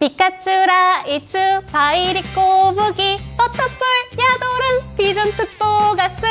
피카츄 라이츄 파이리 꼬부기 버터플 야도란 피죤투 또가스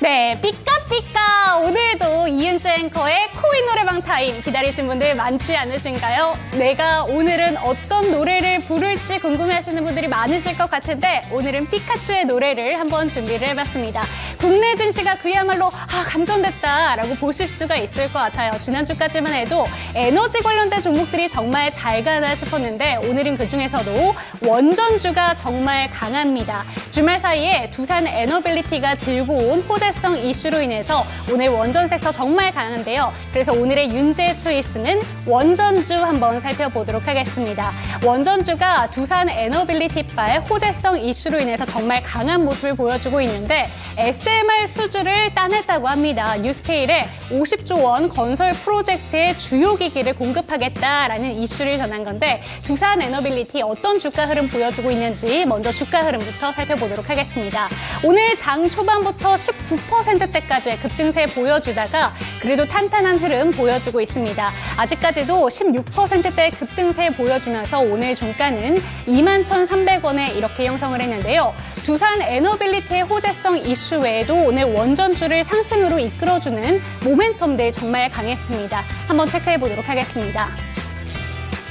네 삐까삐까 오늘도 이은주 앵커의 코인 노래방 타임 기다리신 분들 많지 않으신가요? 내가 오늘은 어떤 노래를 부를지 궁금해하시는 분들이 많으실 것 같은데 오늘은 피카츄의 노래를 한번 준비를 해봤습니다. 국내 증시가 그야말로 아 감전됐다 라고 보실 수가 있을 것 같아요. 지난주까지만 해도 에너지 관련된 종목들이 정말 잘 가나 싶었는데 오늘은 그중에서도 원전주가 정말 강합니다. 주말 사이에 두산 에너빌리티가 들고 온 호재성 이슈로 인해서 오늘 원전 섹터 정말 강한데요. 그래서 오늘의 은주 choice는 원전주 한번 살펴보도록 하겠습니다. 원전주가 두산 에너빌리티발 호재성 이슈로 인해서 정말 강한 모습을 보여주고 있는데 SMR 수주를 따냈다고 합니다. 뉴스케일에 50조 원 건설 프로젝트의 주요 기기를 공급하겠다라는 이슈를 전한 건데 두산 에너빌리티 어떤 주가 흐름 보여주고 있는지 먼저 주가 흐름부터 살펴보도록 하겠습니다. 오늘 장 초반부터 19%대까지의 급등세 보여주다가 그래도 탄탄한 흐름 보여주고 있습니다. 아직까지도 16%대 급등세 보여주면서 오늘 종가는 21,300원에 이렇게 형성을 했는데요. 두산 에너빌리티의 호재성 이슈 외에도 오늘 원전주를 상승으로 이끌어주는 모멘텀들 정말 강했습니다. 한번 체크해 보도록 하겠습니다.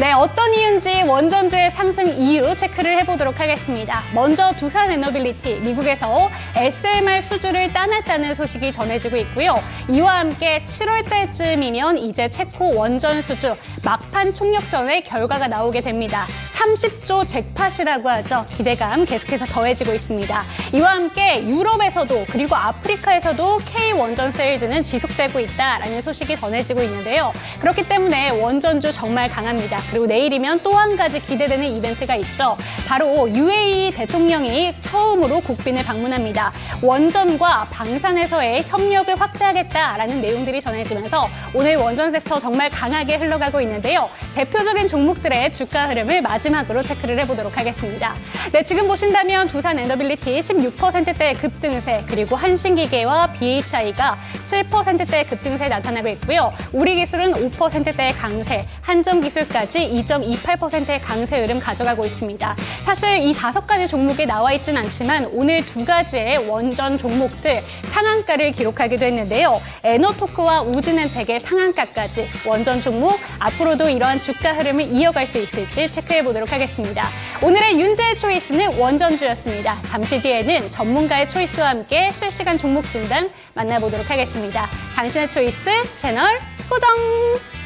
네, 어떤 이유인지 원전주의 상승 이유 체크를 해보도록 하겠습니다. 먼저 두산 에너빌리티, 미국에서 SMR 수주를 따냈다는 소식이 전해지고 있고요. 이와 함께 7월 달쯤이면 이제 체코 원전 수주 막판 총력전의 결과가 나오게 됩니다. 30조 잭팟이라고 하죠. 기대감 계속해서 더해지고 있습니다. 이와 함께 유럽에서도 그리고 아프리카에서도 K 원전 세일즈는 지속되고 있다라는 소식이 전해지고 있는데요. 그렇기 때문에 원전주 정말 강합니다. 그리고 내일이면 또 한 가지 기대되는 이벤트가 있죠. 바로 UAE 대통령이 처음으로 국빈을 방문합니다. 원전과 방산에서의 협력을 확대하겠다라는 내용들이 전해지면서 오늘 원전 섹터 정말 강하게 흘러가고 있는데요. 대표적인 종목들의 주가 흐름을 마지막으로 체크를 해보도록 하겠습니다. 네, 지금 보신다면 두산 에너빌리티 16%대 급등세 그리고 한신기계와 BHI가 7%대 급등세 나타나고 있고요. 우리 기술은 5%대 강세, 한전 기술까지 2.28%의 강세 흐름 가져가고 있습니다. 사실 이 다섯 가지 종목에 나와 있지는 않지만 오늘 두 가지의 원전 종목들 상한가를 기록하기도 했는데요. 에너토크와 우즈넨텍의 상한가까지 원전 종목 앞으로도 이러한 주가 흐름을 이어갈 수 있을지 체크해 보도록 하겠습니다. 오늘의 윤재의 초이스는 원전주였습니다. 잠시 뒤에는 전문가의 초이스와 함께 실시간 종목 진단 만나보도록 하겠습니다. 당신의 초이스 채널 고정!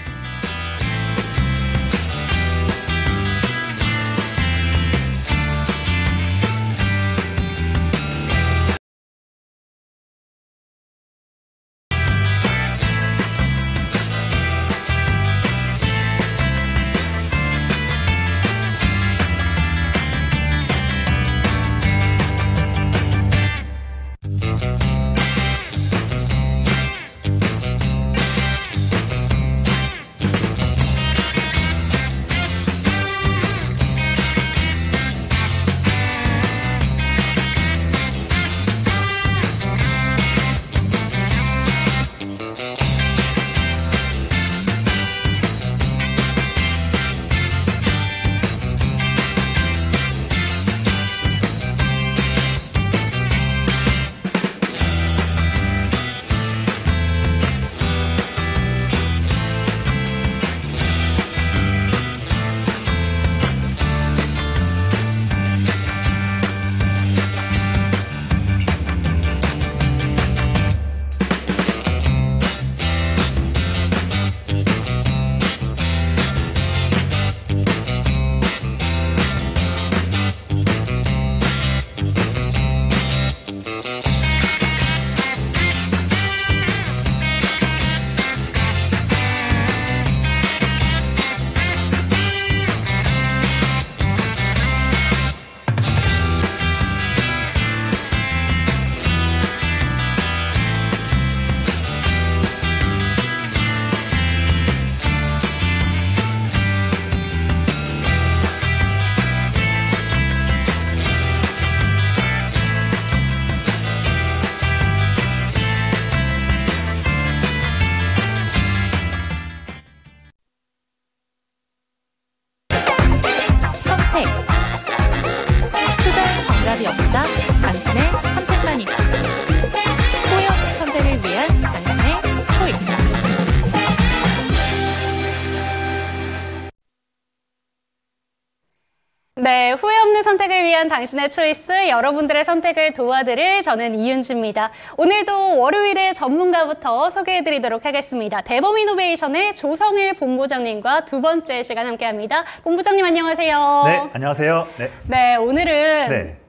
위한 당신의 초이스, 여러분들의 선택을 도와드릴 저는 이은지입니다. 오늘도 월요일에 전문가부터 소개해드리도록 하겠습니다. 대범 이노베이션의 조성일 본부장님과 두 번째 시간 함께합니다. 본부장님 안녕하세요. 네, 안녕하세요. 네. 네, 오늘은 네.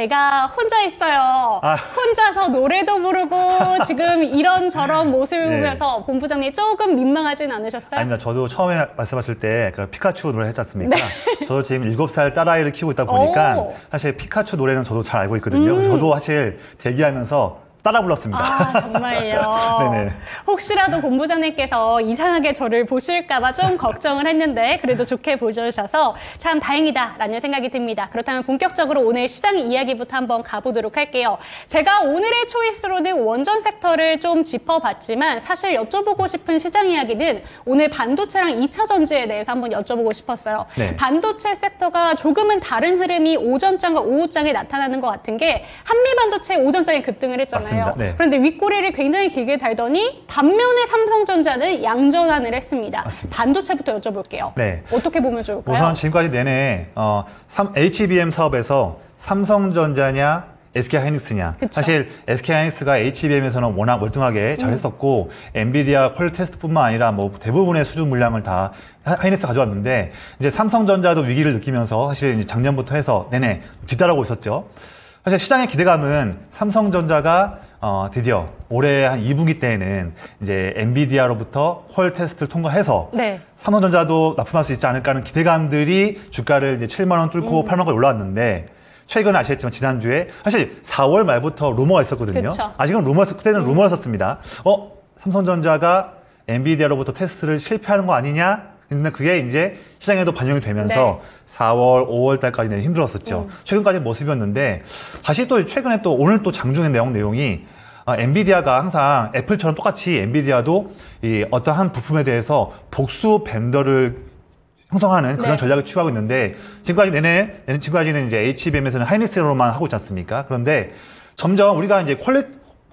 제가 혼자 있어요. 아. 혼자서 노래도 부르고 지금 이런저런 모습을 네. 보면서 본부장님 조금 민망하진 않으셨어요? 아닙니다. 저도 처음에 말씀하실 때 그 피카츄 노래 했지 않습니까? 네. 저도 지금 7살 딸아이를 키우고 있다 보니까 오. 음. 사실 피카츄 노래는 저도 잘 알고 있거든요. 그래서 저도 사실 대기하면서 따라 불렀습니다. 아, 정말요? 네네. 혹시라도 본부장님께서 이상하게 저를 보실까봐 좀 걱정을 했는데, 그래도 좋게 보셔서 참 다행이다라는 생각이 듭니다. 그렇다면 본격적으로 오늘 시장 이야기부터 한번 가보도록 할게요. 제가 오늘의 초이스로는 원전 섹터를 좀 짚어봤지만, 사실 여쭤보고 싶은 시장 이야기는 오늘 반도체랑 2차 전지에 대해서 한번 여쭤보고 싶었어요. 네. 반도체 섹터가 조금은 다른 흐름이 오전장과 오후장에 나타나는 것 같은 게, 한미반도체 오전장에 급등을 했잖아요. 맞습니다. 네. 그런데 윗꼬리를 굉장히 길게 달더니 반면에 삼성전자는 양전환을 했습니다. 맞습니다. 반도체부터 여쭤볼게요. 네. 어떻게 보면 좋을까요? 우선 지금까지 내내 어, 삼- HBM 사업에서 삼성전자냐 SK 하이닉스냐. 그쵸. 사실 SK 하이닉스가 HBM에서는 워낙 월등하게 잘했었고 엔비디아 퀄 테스트뿐만 아니라 뭐 대부분의 수준 물량을 다 하- 하이닉스 가져왔는데 이제 삼성전자도 위기를 느끼면서 사실 작년부터 해서 내내 뒤따라오고 있었죠. 사실 시장의 기대감은 삼성전자가 어, 드디어 올해 한 2분기 때에는 이제 엔비디아로부터 퀄 테스트를 통과해서 네. 삼성전자도 납품할 수 있지 않을까 하는 기대감들이 주가를 이제 7만 원 음. 뚫고 8만 원까지 올라왔는데 최근 아시겠지만 지난주에 사실 4월 말부터 루머가 있었거든요. 그쵸. 음. 아직은 루머 그때는 루머였었습니다. 어 삼성전자가 엔비디아로부터 테스트를 실패하는 거 아니냐? 근데 그게 이제 시장에도 반영이 되면서 네. 4월, 5월 달까지 는 힘들었었죠. 음. 최근까지 모습이었는데 다시 또 최근에 또 오늘 또 장중의 내용 내용이 아, 엔비디아가 항상 애플처럼 똑같이 엔비디아도 이 어떤 한 부품에 대해서 복수 밴더를 형성하는 그런 네. 전략을 취하고 있는데 지금까지 내내 내내 지금까지는 이제 HBM에서는 하이닉스로만 하고 있지 않습니까? 그런데 점점 우리가 이제 퀄리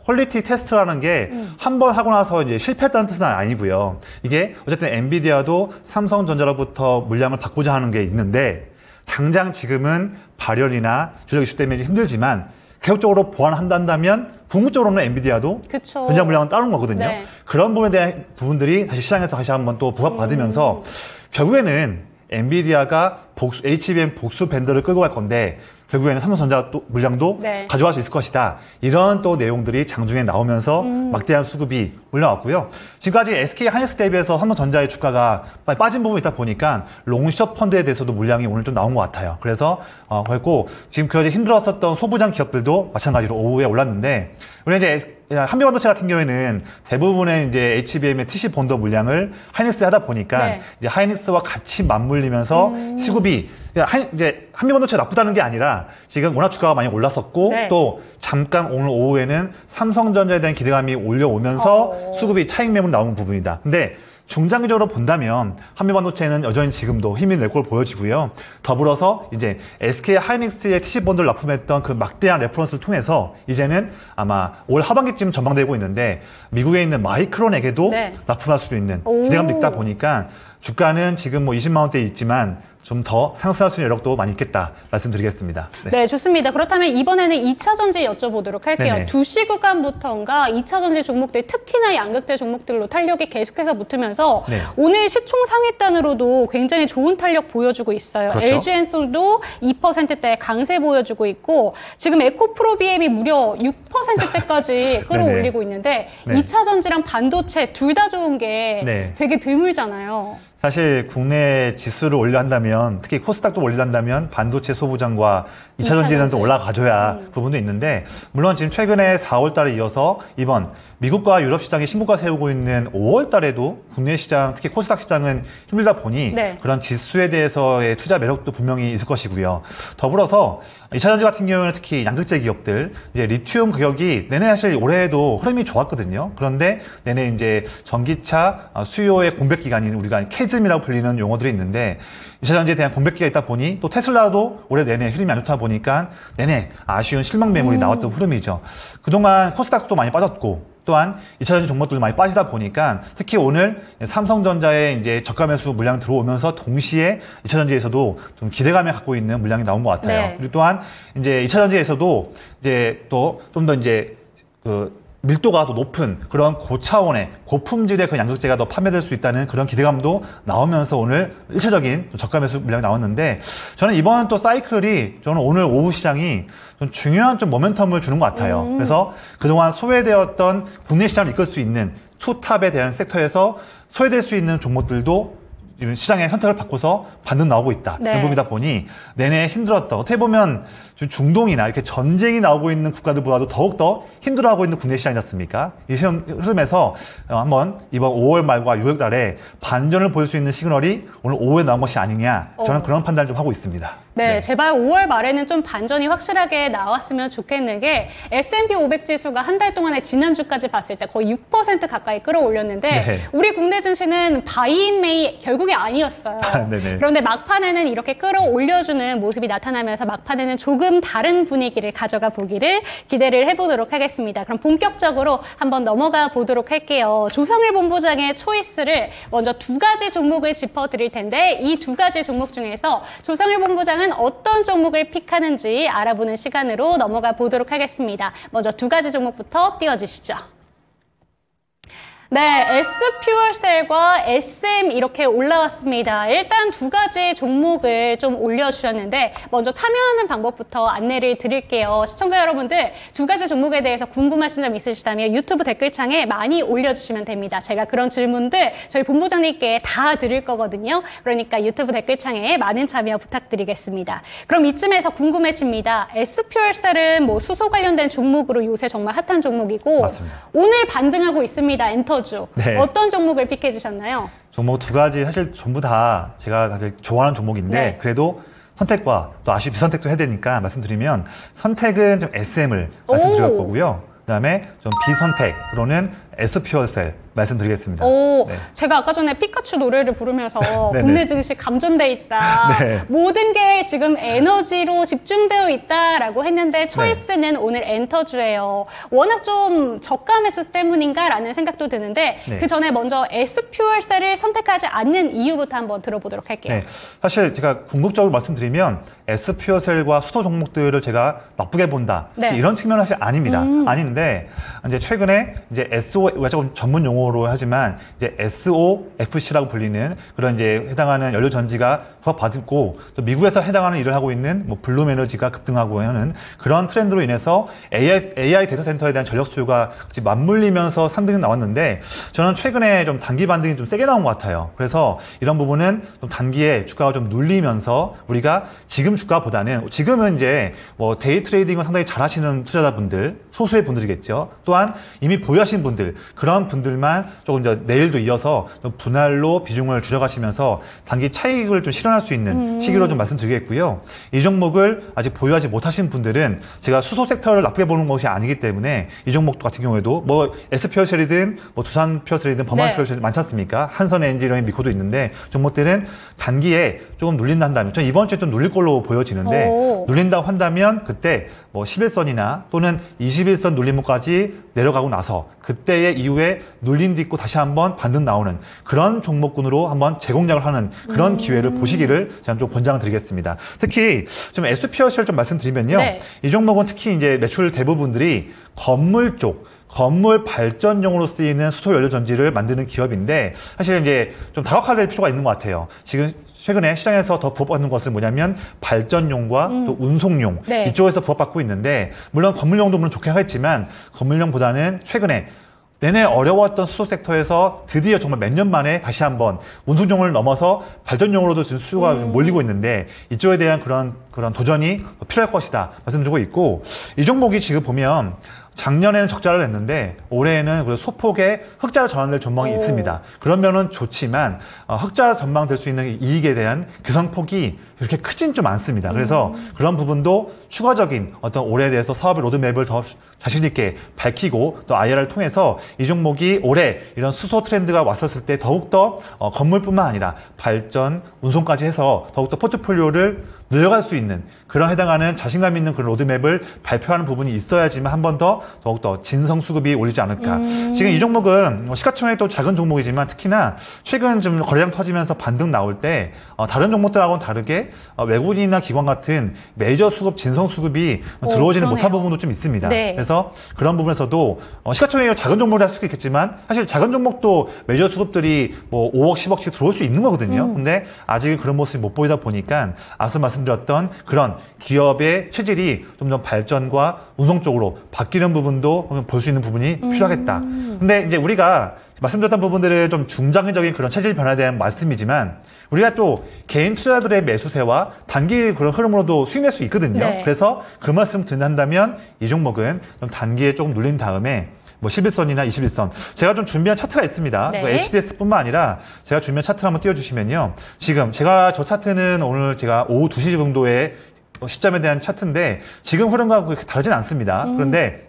quality 테스트라는 게 한 번 하고 나서 이제 실패했다는 뜻은 아니고요. 이게 어쨌든 엔비디아도 삼성전자로부터 물량을 받고자 하는 게 있는데 당장 지금은 발열이나 전력 이슈 때문에 힘들지만 계속적으로 보완한다면 궁극적으로는 엔비디아도 그쵸. 전장 물량은 따는 거거든요. 네. 그런 부분에 대한 부분들이 다시 시장에서 다시 한번 또 부각받으면서 음. 결국에는 엔비디아가 복수, HBM 복수 밴더를 끌고 갈 건데 결국에는 삼성전자 또 물량도 네. 가져갈 수 있을 것이다. 이런 또 내용들이 장중에 나오면서 음. 막대한 수급이 올라왔고요. 지금까지 SK 하이닉스 대비해서 삼성전자의 주가가 빠진 부분이 있다 보니까 롱숏 펀드에 대해서도 물량이 오늘 좀 나온 것 같아요. 그래서 어 그랬고 지금 그까지 힘들었었던 소부장 기업들도 마찬가지로 오후에 올랐는데 우리 이제 한미반도체 같은 경우에는 대부분의 이제 HBM의 TC 본더 물량을 하이닉스에 하다 보니까 네. 이제 하이닉스와 같이 맞물리면서 음. 시급이 하이- 이제 한미반도체 나쁘다는 게 아니라 지금 워낙 주가가 많이 올랐었고 네. 또 잠깐 오늘 오후에는 삼성전자에 대한 기대감이 올려오면서 어. 수급이 차익 매물 나온 부분이다. 근데 중장기적으로 본다면 한미반도체는 여전히 지금도 힘이 낼걸 보여지고요. 더불어서 이제 SK 하이닉스의 TC 본드를 납품했던 그 막대한 reference를 통해서 이제는 아마 올 하반기쯤 전망되고 있는데 미국에 있는 마이크론에게도 네. 납품할 수도 있는 오. 기대감도 있다 보니까 주가는 지금 뭐 20만 원대에 있지만 좀 더 상승할 수 있는 여력도 많이 있겠다 말씀드리겠습니다. 네. 네, 좋습니다. 그렇다면 이번에는 2차 전지 여쭤보도록 할게요. 네네. 2시 구간부터인가 2차 전지 종목들, 특히나 양극재 종목들로 탄력이 계속해서 붙으면서 네. 오늘 시총 상위단으로도 굉장히 좋은 탄력 보여주고 있어요. 그렇죠. LG엔솔도 2%대 강세 보여주고 있고 지금 에코프로비엠이 무려 6%대까지 끌어올리고 있는데 네. 2차 전지랑 반도체 둘 다 좋은 게 네. 되게 드물잖아요. 사실 국내 지수를 올려 한다면 특히 코스닥도 올려 한다면 반도체 소부장과 2차 전지는 전지. 좀 올라가줘야 부분도 있는데 물론 지금 최근에 4월 달에 이어서 이번 미국과 유럽 시장이 신고가 세우고 있는 5월 달에도 국내 시장 특히 코스닥 시장은 힘들다 보니 네. 그런 지수에 대해서의 투자 매력도 분명히 있을 것이고요. 더불어서 2차 전지 같은 경우에는 특히 양극재 기업들 이제 리튬 가격이 내내 사실 올해에도 흐름이 좋았거든요. 그런데 내내 이제 전기차 어, 수요의 공백 기간인 우리가 chasm이라고 불리는 용어들이 있는데 2차 전지에 대한 공백기가 있다 보니 또 테슬라도 올해 내내 흐름이 안 좋다 보니까 내내 아쉬운 실망 매물이 나왔던 흐름이죠. 그동안 코스닥도 많이 빠졌고 또한 2차 전지 종목들도 많이 빠지다 보니까 특히 오늘 삼성전자의 이제 저가 매수 물량 들어오면서 동시에 2차 전지에서도 좀 기대감을 갖고 있는 물량이 나온 것 같아요. 네. 그리고 또한 이제 2차 전지에서도 이제 또 좀 더 이제 그 밀도가 더 높은 그런 고차원의 고품질의 그 양극재가 더 판매될 수 있다는 그런 기대감도 나오면서 오늘 일차적인 저가 매수 물량이 나왔는데 저는 이번 또 사이클이 저는 오늘 오후 시장이 좀 중요한 좀 모멘텀을 주는 것 같아요. 그래서 그동안 소외되었던 국내 시장을 이끌 수 있는 투탑에 대한 섹터에서 소외될 수 있는 종목들도 시장의 선택을 바꿔서 반등 나오고 있다. 네. 이런 부분이다 보니 내내 힘들었던 어떻게 보면 좀 중동이나 이렇게 전쟁이 나오고 있는 국가들보다도 더욱더 힘들어하고 있는 국내 시장이지 않습니까? 이 흐름에서 어, 한번 이번 5월 말과 6월 달에 반전을 보일 수 있는 시그널이 오늘 오후에 나온 것이 아니냐 저는 어. 그런 판단을 좀 하고 있습니다. 네, 제발 5월 말에는 좀 반전이 확실하게 나왔으면 좋겠는 게 S&P 500 지수가 한 달 동안에 지난주까지 봤을 때 거의 6% 가까이 끌어올렸는데 네. 우리 국내 증시는 바이인메이 결국에 아니었어요. 네네. 그런데 막판에는 이렇게 끌어올려주는 모습이 나타나면서 막판에는 조금 다른 분위기를 가져가 보기를 기대를 해보도록 하겠습니다. 그럼 본격적으로 한번 넘어가 보도록 할게요. 조성일 본부장의 초이스를 먼저 두 가지 종목을 짚어드릴 텐데 이 두 가지 종목 중에서 조성일 본부장은 어떤 종목을 픽하는지 알아보는 시간으로 넘어가 보도록 하겠습니다. 먼저 두 가지 종목부터 띄워주시죠. 네, S퓨얼셀과 SM 이렇게 올라왔습니다. 일단 두 가지 종목을 좀 올려주셨는데 먼저 참여하는 방법부터 안내를 드릴게요. 시청자 여러분들 두 가지 종목에 대해서 궁금하신 점 있으시다면 유튜브 댓글창에 많이 올려주시면 됩니다. 제가 그런 질문들 저희 본부장님께 다 드릴 거거든요. 그러니까 유튜브 댓글창에 많은 참여 부탁드리겠습니다. 그럼 이쯤에서 궁금해집니다. S퓨얼셀은 뭐 수소 관련된 종목으로 요새 정말 핫한 종목이고 맞습니다. 오늘 반등하고 있습니다. 엔터 주. 네. 어떤 종목을 픽해 주셨나요? 종목 두 가지 사실 전부 다 제가 사실 좋아하는 종목인데 네. 그래도 선택과 또 아쉬운 비선택도 해야 되니까 말씀드리면 선택은 좀 SM을 오. 말씀드릴 거고요. 그다음에 좀 비선택으로는 S퓨어셀 말씀드리겠습니다. 오, 네. 제가 아까 전에 피카츄 노래를 부르면서 네네. 국내 증시 감전돼 있다. 네. 모든 게 지금 에너지로 집중되어 있다라고 했는데 초이스는 오늘 엔터주예요. 워낙 좀 매수 때문인가라는 생각도 드는데 네. 그 전에 먼저 S퓨얼셀을 선택하지 않는 이유부터 한번 들어보도록 할게요. 네, 사실 제가 궁극적으로 말씀드리면 S퓨어셀과 수소 종목들을 제가 나쁘게 본다 네. 이런 측면은 사실 아닙니다. 아닌데 이제 최근에 이제 SO 우리가 조금 전문 용어로 하지만 이제 SOFC라고 불리는 그런 이제 해당하는 연료 전지가 부합받고 또 미국에서 해당하는 일을 하고 있는 뭐 블룸 에너지가 급등하고 하는 그런 트렌드로 인해서 AI, AI 데이터 센터에 대한 전력 수요가 같이 맞물리면서 상승이 나왔는데 저는 최근에 좀 단기 반등이 좀 세게 나온 것 같아요. 그래서 이런 부분은 좀 단기에 주가가 좀 눌리면서 우리가 지금 주가보다는 지금은 이제 뭐 day trading을 상당히 잘 하시는 투자자분들 소수의 분들이겠죠. 또한 이미 보유하신 분들 그런 분들만 조금 이제 내일도 이어서 좀 분할로 비중을 줄여가시면서 단기 차익을 좀 실현할 수 있는 시기로 좀 말씀드리겠고요. 이 종목을 아직 보유하지 못하신 분들은 제가 수소 섹터를 나쁘게 보는 것이 아니기 때문에 이 종목 같은 경우에도 뭐 S퓨어셀이든 뭐 두산퓨어셀이든 네. 범한퓨어셀 많지 않습니까? 한선 엔지니어링 미코도 있는데 종목들은 단기에 조금 눌린다 한다면 전 이번 주에 좀 눌릴 걸로 보여지는데 오. 눌린다고 한다면 그때 뭐 11선이나 또는 21선 눌림목까지 내려가고 나서 그때의 이후에 눌림 뒤있고 다시 한번 반등 나오는 그런 종목군으로 한번 재공략을 하는 그런 음. 기회를 보시기를 저는 좀 권장을 드리겠습니다. 특히 좀 SP어시를 좀 말씀드리면요. 네. 이 종목은 특히 이제 매출 대부분들이 건물 쪽 건물 발전용으로 쓰이는 수소 연료 전지를 만드는 기업인데 사실 이제 좀 다각화될 필요가 있는 것 같아요. 지금 최근에 시장에서 더 부합받는 것은 뭐냐면 발전용과 또 운송용 음. 네. 이쪽에서 부합받고 있는데 물론 건물용도 물론 좋게 하겠지만 건물용보다는 최근에 내내 어려웠던 수소 섹터에서 드디어 정말 몇 년 만에 다시 한번 운송용을 넘어서 발전용으로도 지금 수요가 음. 좀 몰리고 있는데 이쪽에 대한 그런 그런 도전이 필요할 것이다 말씀드리고 있고 이 종목이 지금 보면 작년에는 적자를 냈는데 올해에는 그래도 소폭의 흑자로 전환될 전망이 오. 있습니다. 그러면은 좋지만 어, 흑자 전망될 수 있는 이익에 대한 개선폭이 이렇게 크진 좀 않습니다. 그래서 그런 부분도 추가적인 어떤 올해에 대해서 사업의 로드맵을 더 자신 있게 밝히고 또 IR을 통해서 이 종목이 올해 이런 수소 트렌드가 왔었을 때 더욱더 어, 건물뿐만 아니라 발전, 운송까지 해서 더욱더 포트폴리오를 늘려갈 수 있는 그런 해당하는 자신감 있는 그런 로드맵을 발표하는 부분이 있어야지만 한 번 더 더욱더 진성 수급이 올리지 않을까. 지금 이 종목은 뭐 시가총액도 작은 종목이지만 특히나 최근 좀 거래량 터지면서 반등 나올 때 어, 다른 종목들하고는 다르게 어, 외국인이나 기관 같은 메이저 수급, 진성 수급이 오, 들어오지는 그러네요. 못한 부분도 좀 있습니다. 네. 그래서 그런 부분에서도 어, 시가총액이 작은 종목을 할 수도 있겠지만 사실 작은 종목도 메이저 수급들이 뭐 5억, 10억씩 들어올 수 있는 거거든요. 음. 근데 아직은 그런 모습이 못 보이다 보니까 앞서 말씀 드렸던 그런 기업의 체질이 좀더 발전과 운송 쪽으로 바뀌는 부분도 볼 수 있는 부분이 음. 필요하겠다. 근데 이제 우리가 말씀드렸던 부분들은 좀 중장기적인 그런 체질 변화에 대한 말씀이지만 우리가 또 개인 투자들의 매수세와 단기 그런 흐름으로도 수익 낼수 있거든요. 네. 그래서 그 말씀 드린다면 이 종목은 좀 단기에 조금 눌린 다음에 뭐 11선이나 21선. 제가 좀 준비한 차트가 있습니다. 네. 그 HDS뿐만 아니라 제가 준비한 차트를 한번 띄워주시면요. 지금 제가 저 차트는 오늘 제가 오후 2시 정도에 시점에 대한 차트인데 지금 흐름과 그렇게 다르진 않습니다. 그런데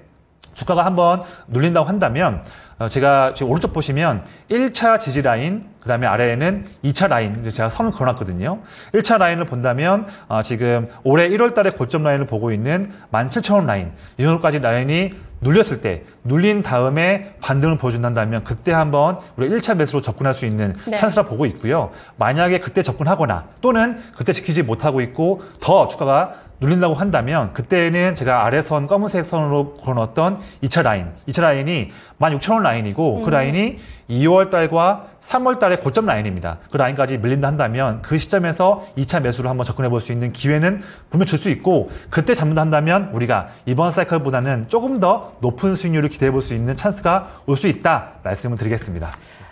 주가가 한번 눌린다고 한다면 어, 제가 지금 오른쪽 보시면 1차 지지 라인 그 다음에 아래에는 2차 라인 제가 선을 그어놨거든요. 1차 라인을 본다면 어, 지금 올해 1월 달에 고점 라인을 보고 있는 17,000원 라인 이 정도까지 라인이 눌렸을 때 눌린 다음에 반등을 보여준다면 그때 한번 우리 1차 매수로 접근할 수 있는 네. 찬스라 보고 있고요. 만약에 그때 접근하거나 또는 그때 지키지 못하고 있고 더 주가가 눌린다고 한다면 그때는 제가 아래선 검은색 선으로 그어놨던 2차 라인, 2차 라인이 16,000원 라인이고 그 라인이 2월 달과 3월 달의 고점 라인입니다. 그 라인까지 밀린다 한다면 그 시점에서 2차 매수를 한번 접근해 볼 수 있는 기회는 분명 줄 수 있고 그때 잡는다 한다면 우리가 이번 사이클보다는 조금 더 높은 수익률을 기대해 볼 수 있는 찬스가 올 수 있다 말씀을 드리겠습니다.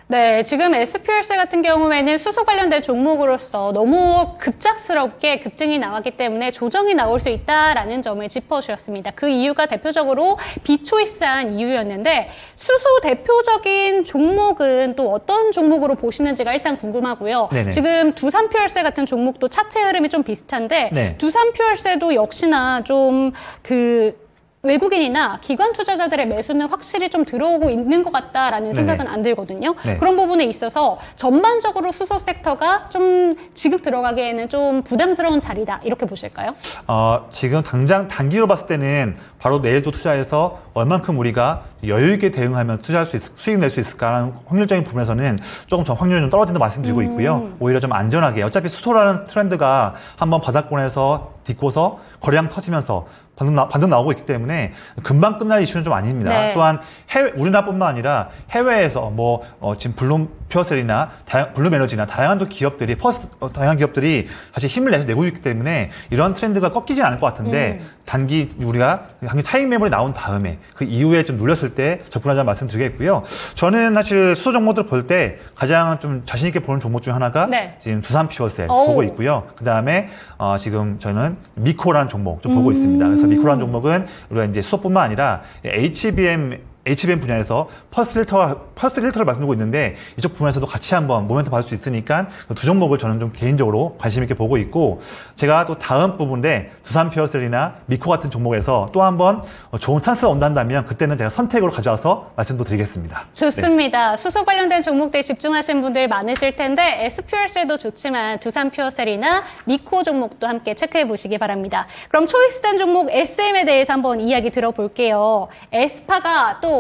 네, 지금 SPLC 같은 경우에는 수소 관련된 종목으로서 너무 급작스럽게 급등이 나왔기 때문에 조정이 나올 수 있다라는 점을 짚어주셨습니다. 그 이유가 대표적으로 비초이스한 이유였는데 수소 대표적인 종목은 또 어떤 종목으로 보시는지가 일단 궁금하고요. 네네. 지금 두산퓨얼세 같은 종목도 차트 흐름이 좀 비슷한데 네. 두산퓨얼세도 역시나 좀그 외국인이나 기관 투자자들의 매수는 확실히 좀 들어오고 있는 것 같다라는 네네. 생각은 안 들거든요. 네. 그런 부분에 있어서 전반적으로 수소 섹터가 좀 지금 들어가기에는 좀 부담스러운 자리다 이렇게 보실까요? 어, 지금 당장 단기로 봤을 때는 바로 내일도 투자해서 얼만큼 우리가 여유 있게 대응하면 투자할 수 있, 수익 낼 수 있을까라는 확률적인 부분에서는 조금 전 확률이 좀 떨어진다 말씀드리고 있고요. 오히려 좀 안전하게 어차피 수소라는 트렌드가 한번 바닥권에서 딛고서 거래량 터지면서 반등, 나, 반등 나오고 있기 때문에 금방 끝날 이슈는 좀 아닙니다. 네. 또한 해외, 우리나라뿐만 아니라 해외에서 뭐 어, 지금 블룸 퓨얼셀이나 블룸 에너지나 다양한 또 기업들이 퍼스 어, 다양한 기업들이 사실 힘을 내서 내고 있기 때문에 이런 트렌드가 꺾이진 않을 것 같은데 단기 우리가 단기 차익 매물이 나온 다음에 그 이후에 좀 눌렸을 때 접근하자는 말씀 드리겠고요. 저는 사실 수소 종목들 볼 때 가장 좀 자신 있게 보는 종목 중 하나가 네. 지금 두산 퓨얼셀. 보고 있고요. 그 다음에 어, 지금 저는 미코라는 종목 좀 보고 있습니다. 그래서 미코라는 종목은 우리가 이제 수소뿐만 아니라 HBM HBM 분야에서 펄스 히터, 펄스 히터를 만들고 있는데 이쪽 부분에서도 같이 한번 모멘텀 받을 수 있으니까 그 두 종목을 저는 좀 개인적으로 관심 있게 보고 있고 제가 또 다음 부분에 두산 퓨얼셀이나 미코 같은 종목에서 또 한번 어, 좋은 찬스가 온다면 그때는 제가 선택으로 가져와서 말씀도 드리겠습니다. 좋습니다. 수소 관련된 종목들 집중하신 분들 많으실 텐데 에스퓨얼셀도 좋지만 두산퓨얼셀이나 미코 종목도 함께 체크해 보시기 바랍니다. 그럼 choice된 종목 SM에 대해서 한번 이야기 들어볼게요. 에스파가 또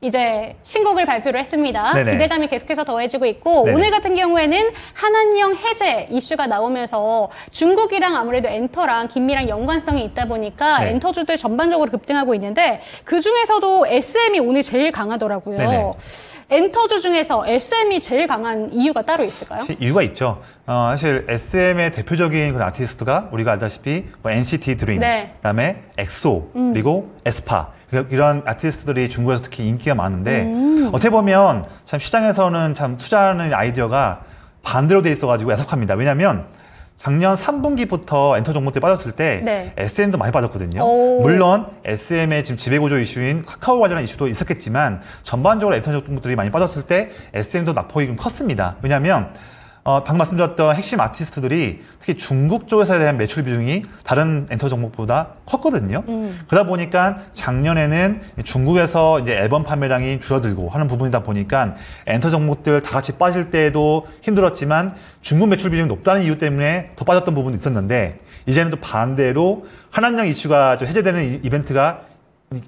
이제 신곡을 발표를 했습니다. 네네. 기대감이 계속해서 더해지고 있고 네네. 오늘 같은 경우에는 한한령 해제 이슈가 나오면서 중국이랑 아무래도 엔터랑 긴밀한 연관성이 있다 보니까 네. 엔터주들 전반적으로 급등하고 있는데 그 중에서도 SM이 오늘 제일 강하더라고요. 네네. 엔터주 중에서 SM이 제일 강한 이유가 따로 있을까요? 이유가 있죠. 어, 사실 SM의 대표적인 그런 아티스트가 우리가 알다시피 뭐 NCT 드림, 네. 그다음에 엑소, 그리고 에스파 이런- 아티스트들이 중국에서 특히 인기가 많은데 음. 어떻게 보면 참 시장에서는 참 투자하는 아이디어가 반대로 돼 있어가지고 애석합니다. 왜냐하면 작년 3분기부터 엔터 종목들이 빠졌을 때 네. SM도 많이 빠졌거든요. 오. 물론 SM의 지금 지배구조 이슈인 카카오 관련한 이슈도 있었겠지만 전반적으로 엔터 종목들이 많이 빠졌을 때 SM도 낙폭이 좀 컸습니다. 왜냐하면 어, 방금 말씀드렸던 핵심 아티스트들이 특히 중국 쪽에서에 대한 매출 비중이 다른 엔터 종목보다 컸거든요. 음. 그러다 보니까 작년에는 중국에서 이제 앨범 판매량이 줄어들고 하는 부분이다 보니까 엔터 종목들 다 같이 빠질 때에도 힘들었지만 중국 매출 비중이 높다는 이유 때문에 더 빠졌던 부분도 있었는데 이제는 또 반대로 한한령 이슈가 좀 해제되는 이- 이벤트가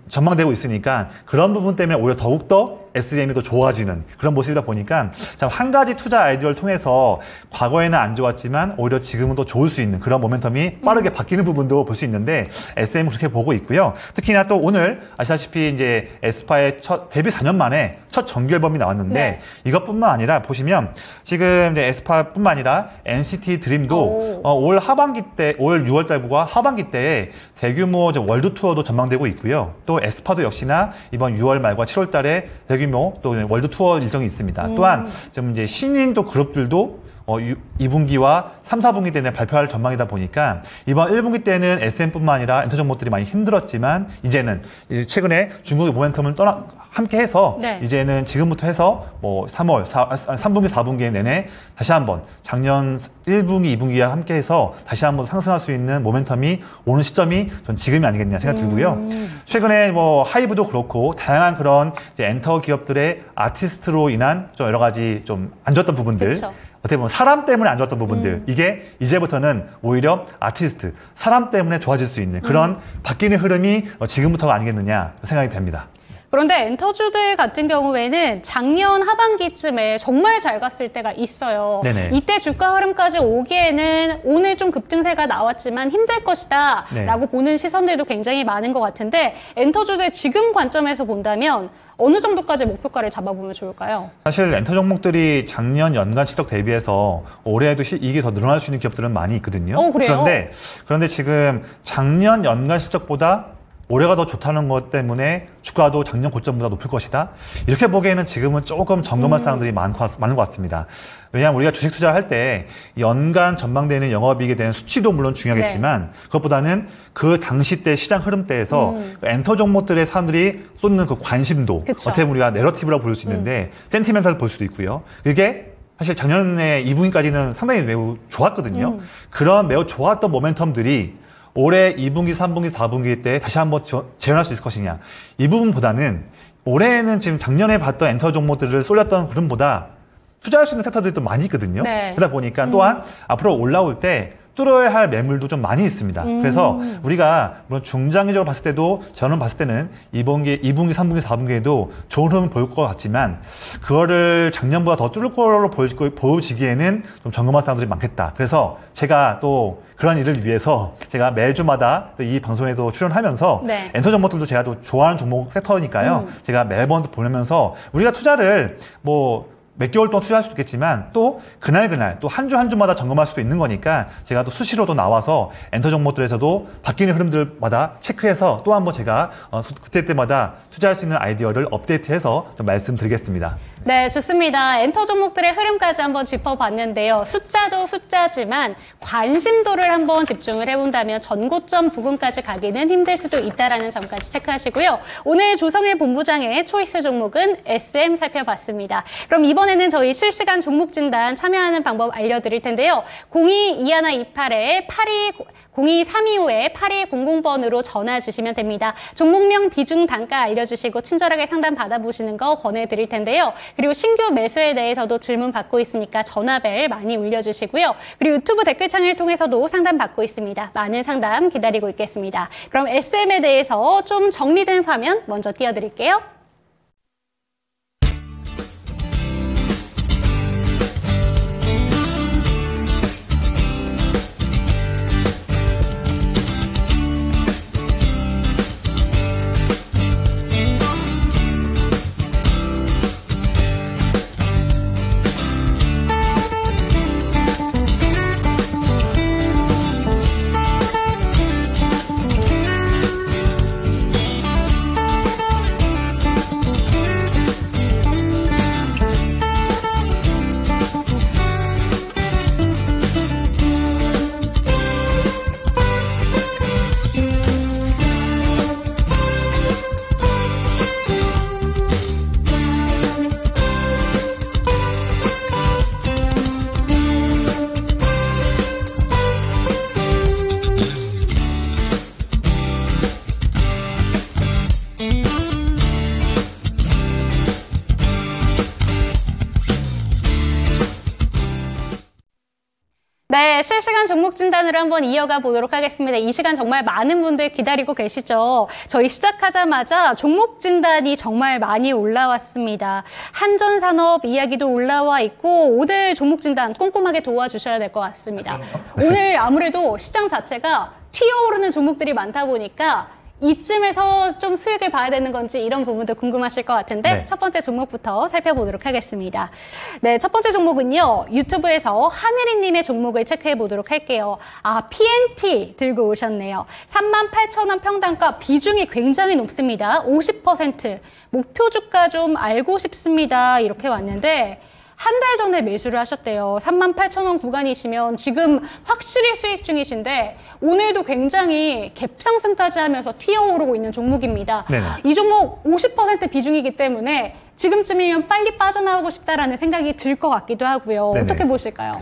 전망되고 있으니까 그런 부분 때문에 오히려 더욱더 SM이 더 좋아지는 그런 모습이다 보니까 참 한 가지 투자 아이디어를 통해서 과거에는 안 좋았지만 오히려 지금은 더 좋을 수 있는 그런 모멘텀이 빠르게 바뀌는 부분도 볼 수 있는데 SM은 그렇게 보고 있고요. 특히나 또 오늘 아시다시피 이제 에스파의 첫 데뷔 4년 만에 첫 정규 앨범이 나왔는데 네. 이것뿐만 아니라 보시면 지금 이제 에스파뿐만 아니라 NCT 드림도 오. 어, 올 하반기 때, 올 6월 달과 하반기 때에 대규모 월드 투어도 전망되고 있고요. 또 에스파도 역시나 이번 6월 말과 7월 달에 대규모 또 월드 투어 일정이 있습니다. 음. 또한 좀 이제 신인 또 그룹들도 어, 2분기와 3, 4분기 때는 발표할 전망이다 보니까 이번 1분기 때는 SM뿐만 아니라 엔터 종목들이 많이 힘들었지만 이제는 이 최근에 중국의 모멘텀을 떠나 함께 해서 네. 이제는 지금부터 해서 뭐 3월, 4, 3분기, 4분기 내내 다시 한번 작년 1분기, 2분기와 함께 해서 다시 한번 상승할 수 있는 모멘텀이 오는 시점이 전 지금이 아니겠냐 생각 들고요. 음. 최근에 뭐 하이브도 그렇고 다양한 그런 이제 엔터 기업들의 아티스트로 인한 좀 여러 가지 좀 안 좋았던 부분들 그쵸. 어떻게 보면 사람 때문에 안 좋았던 부분들 음. 이게 이제부터는 오히려 아티스트 사람 때문에 좋아질 수 있는 그런 음. 바뀌는 흐름이 어, 지금부터가 아니겠느냐 생각이 됩니다. 그런데 엔터주들 같은 경우에는 작년 하반기쯤에 정말 잘 갔을 때가 있어요. 네네. 이때 주가 흐름까지 오기에는 오늘 좀 급등세가 나왔지만 힘들 것이다 네. 라고 보는 시선들도 굉장히 많은 것 같은데 엔터주들 지금 관점에서 본다면 어느 정도까지 목표가를 잡아보면 좋을까요? 사실 엔터 종목들이 작년 연간 실적 대비해서 올해에도 시- 이게 더 늘어날 수 있는 기업들은 많이 있거든요. 어? 그런데 그런데 지금 작년 연간 실적보다 올해가 더 좋다는 것 때문에 주가도 작년 고점보다 높을 것이다. 이렇게 보기에는 지금은 조금 점검할 음. 사항들이 많고, 많은 것 같습니다. 왜냐하면 우리가 주식 투자를 할 때 연간 전망되는 영업이익에 대한 수치도 물론 중요하겠지만 그것보다는 그 당시 때 시장 흐름 때에서 음. 그 엔터 종목들의 사람들이 쏟는 그 관심도 그쵸. 어떻게 보면 우리가 내러티브라고 볼수 있는데 센티멘탈 볼 수도 있고요. 그게 사실 작년에 2분기까지는 상당히 매우 좋았거든요. 음. 그런 매우 좋았던 모멘텀들이 올해 2분기, 3분기, 4분기 때 다시 한번 저- 재현할 수 있을 것이냐. 이 부분보다는 올해는 지금 작년에 봤던 엔터 종목들을 쏠렸던 흐름보다 투자할 수 있는 섹터들이 또 많이 있거든요. 네. 그러다 보니까 또한 앞으로 올라올 때 뚫어야 할 매물도 좀 많이 있습니다. 음. 그래서 우리가 물론 중장기적으로 봤을 때도 저는 봤을 때는 이분기, 2분기, 3분기, 4분기에도 좋은 흐름을 보일 것 같지만 그거를 작년보다 더 뚫을 거로 보여지기에는 좀 점검할 사항들이 많겠다. 그래서 제가 또 그런 일을 위해서 제가 매주마다 또이 방송에도 출연하면서 네. 엔터 종목들도 제가 또 좋아하는 종목 섹터니까요. 음. 제가 매번 또 보면서 우리가 투자를 뭐몇 개월 동안 투자할 수도 있겠지만 또 그날 그날 또 한주한 주마다 점검할 수도 있는 거니까 제가 또 수시로도 나와서 엔터 종목들에서도 바뀌는 흐름들마다 체크해서 또 한번 제가 어, 수- 그때 때마다 투자할 수 있는 아이디어를 업데이트해서 좀 말씀드리겠습니다. 네, 좋습니다. 엔터 종목들의 흐름까지 한번 짚어봤는데요. 숫자도 숫자지만 관심도를 한번 집중을 해본다면 전고점 부근까지 가기는 힘들 수도 있다라는 점까지 체크하시고요. 오늘 조성일 본부장의 초이스 종목은 SM 살펴봤습니다. 그럼 이번에는 저희 실시간 종목 진단 참여하는 방법 알려드릴 텐데요. 022128에 82 02325에 8200번으로 전화 주시면 됩니다. 종목명 비중 단가 알려주시고 친절하게 상담 받아보시는 거 권해드릴 텐데요. 그리고 신규 매수에 대해서도 질문 받고 있으니까 전화벨 많이 울려주시고요. 그리고 유튜브 댓글창을 통해서도 상담 받고 있습니다. 많은 상담 기다리고 있겠습니다. 그럼 SM에 대해서 좀 정리된 화면 먼저 띄워드릴게요. 진단으로 한번 이어가 보도록 하겠습니다. 이 시간 정말 많은 분들 기다리고 계시죠. 저희 시작하자마자 종목 진단이 정말 많이 올라왔습니다. 한전산업 이야기도 올라와 있고 오늘 종목 진단 꼼꼼하게 도와주셔야 될 것 같습니다. 오늘 아무래도 시장 자체가 튀어오르는 종목들이 많다 보니까 이쯤에서 좀 수익을 봐야 되는 건지 이런 부분도 궁금하실 것 같은데 네. 첫 번째 종목부터 살펴보도록 하겠습니다. 네, 첫 번째 종목은요. 유튜브에서 하늘이님의 종목을 체크해 보도록 할게요. 아, PNT 들고 오셨네요. 38,000원 평단가 비중이 굉장히 높습니다. 50% 목표 주가 좀 알고 싶습니다. 이렇게 왔는데 한 달 전에 매수를 하셨대요. 38,000원 구간이시면 지금 확실히 수익 중이신데 오늘도 굉장히 갭상승까지 하면서 튀어오르고 있는 종목입니다. 네네. 이 종목 50% 비중이기 때문에 지금쯤이면 빨리 빠져나오고 싶다라는 생각이 들 것 같기도 하고요. 네네. 어떻게 보실까요?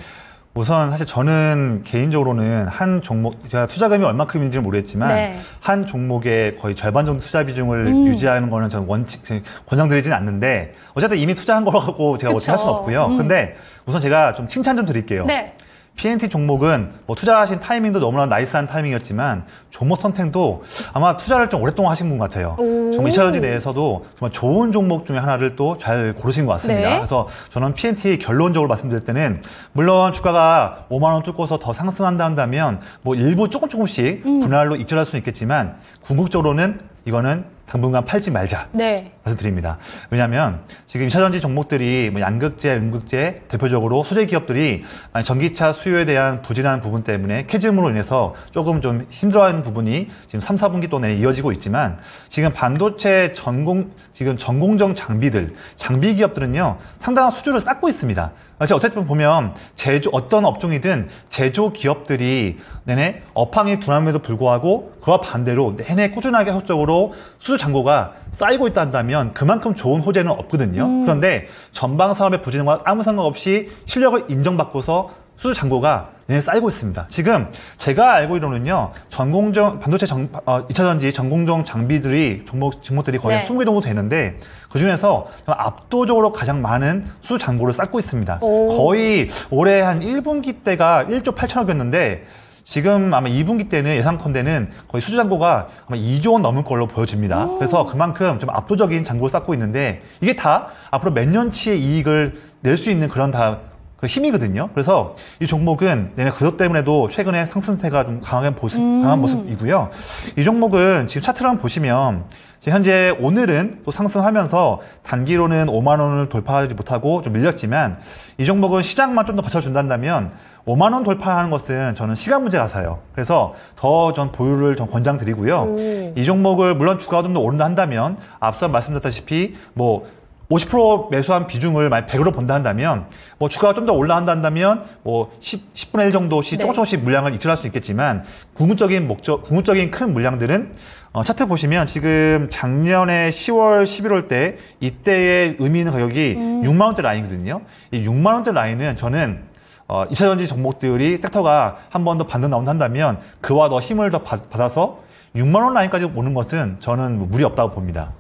우선 사실 저는 개인적으로는 한 종목 제가 투자금이 얼마큼인지는 모르겠지만 네. 음. 한 종목의 거의 절반 정도 투자 비중을 유지하는 거는 저는 원칙 권장드리진 않는데 어쨌든 이미 투자한 거 갖고 제가 어떻게 할 수는 그쵸. 없고요. 음. 근데 우선 제가 좀 칭찬 좀 드릴게요. 네. PNT 종목은 뭐 투자하신 타이밍도 너무나 나이스한 타이밍이었지만 종목 선택도 아마 투자를 좀 오랫동안 하신 분 같아요. 오. 정말 이차전지 내에서도 정말 좋은 종목 중에 하나를 또 잘 고르신 것 같습니다. 네. 그래서 저는 PNT 결론적으로 말씀드릴 때는 물론 주가가 5만 원 뚫고서 더 상승한다 한다면 뭐 일부 조금 조금씩 음. 분할로 익절할 수는 있겠지만 궁극적으로는 이거는 당분간 팔지 말자. 네. 말씀드립니다. 왜냐하면 지금 2차전지 종목들이 뭐 양극재, 음극재 대표적으로 소재 기업들이 전기차 수요에 대한 부진한 부분 때문에 캐즘으로 인해서 조금 좀 힘들어하는 부분이 지금 3, 4분기 동안에 이어지고 있지만 지금 반도체 전공 지금 전공정 장비들 장비 기업들은요 상당한 수주를 쌓고 있습니다. 그래서 어쨌든 보면 제조 어떤 업종이든 제조 기업들이 내내 업황이 둔함에도 불구하고 그와 반대로 내내 꾸준하게 효적으로 수주 잔고가 쌓이고 있다 한다면 그만큼 좋은 호재는 없거든요. 그런데 전방 사업의 부진과 아무 상관없이 실력을 인정받고서 수주 잔고가 내내 쌓이고 있습니다. 지금 제가 알고있로는요 전공정 반도체 정, 어, 2차 전지 전공정 장비들이 종목 종목들이 거의 네. 한 20개 정도 되는데 그 중에서 압도적으로 가장 많은 수주 잔고를 쌓고 있습니다. 오. 거의 올해 한 1분기 때가 1조 8천억이었는데 지금 아마 2분기 때는 예상컨대는 거의 수주 잔고가 아마 2조 원 넘을 걸로 보여집니다. 그래서 그만큼 좀 압도적인 잔고를 쌓고 있는데 이게 다 앞으로 몇 년치의 이익을 낼 수 있는 그런 다 그 힘이거든요. 그래서 이 종목은 내내 그것 때문에도 최근에 상승세가 좀 강한 모습, 강한 모습이고요. 이 종목은 지금 차트를 한번 보시면 지금 현재 오늘은 또 상승하면서 단기로는 5만 원을 돌파하지 못하고 좀 밀렸지만 이 종목은 시장만 좀 더 받쳐준다면 5만 원 돌파하는 것은 저는 시간 문제 같아요. 그래서 더 전 보유를 전 권장드리고요. 오. 이 종목을 물론 주가가 좀 더 오른다 한다면 앞서 말씀드렸다시피 뭐 50% 매수한 비중을 만약 100으로 본다 한다면 뭐 주가가 좀 더 올라간다 한다면 뭐 10, 10분의 1 정도씩 네. 조금 조금씩 물량을 익절할 수 있겠지만 궁극적인 목적 궁극적인 큰 물량들은 어, 차트 보시면 지금 작년에 10월 11월 때 이때의 의미 있는 가격이 음. 6만 원대 라인이거든요. 이 6만 원대 라인은 저는 어, 2차전지 종목들이 섹터가 한 번 더 반등 나온다 한다면 그와 더 힘을 더 받, 받아서 6만 원 라인까지 오는 것은 저는 뭐 무리 없다고 봅니다.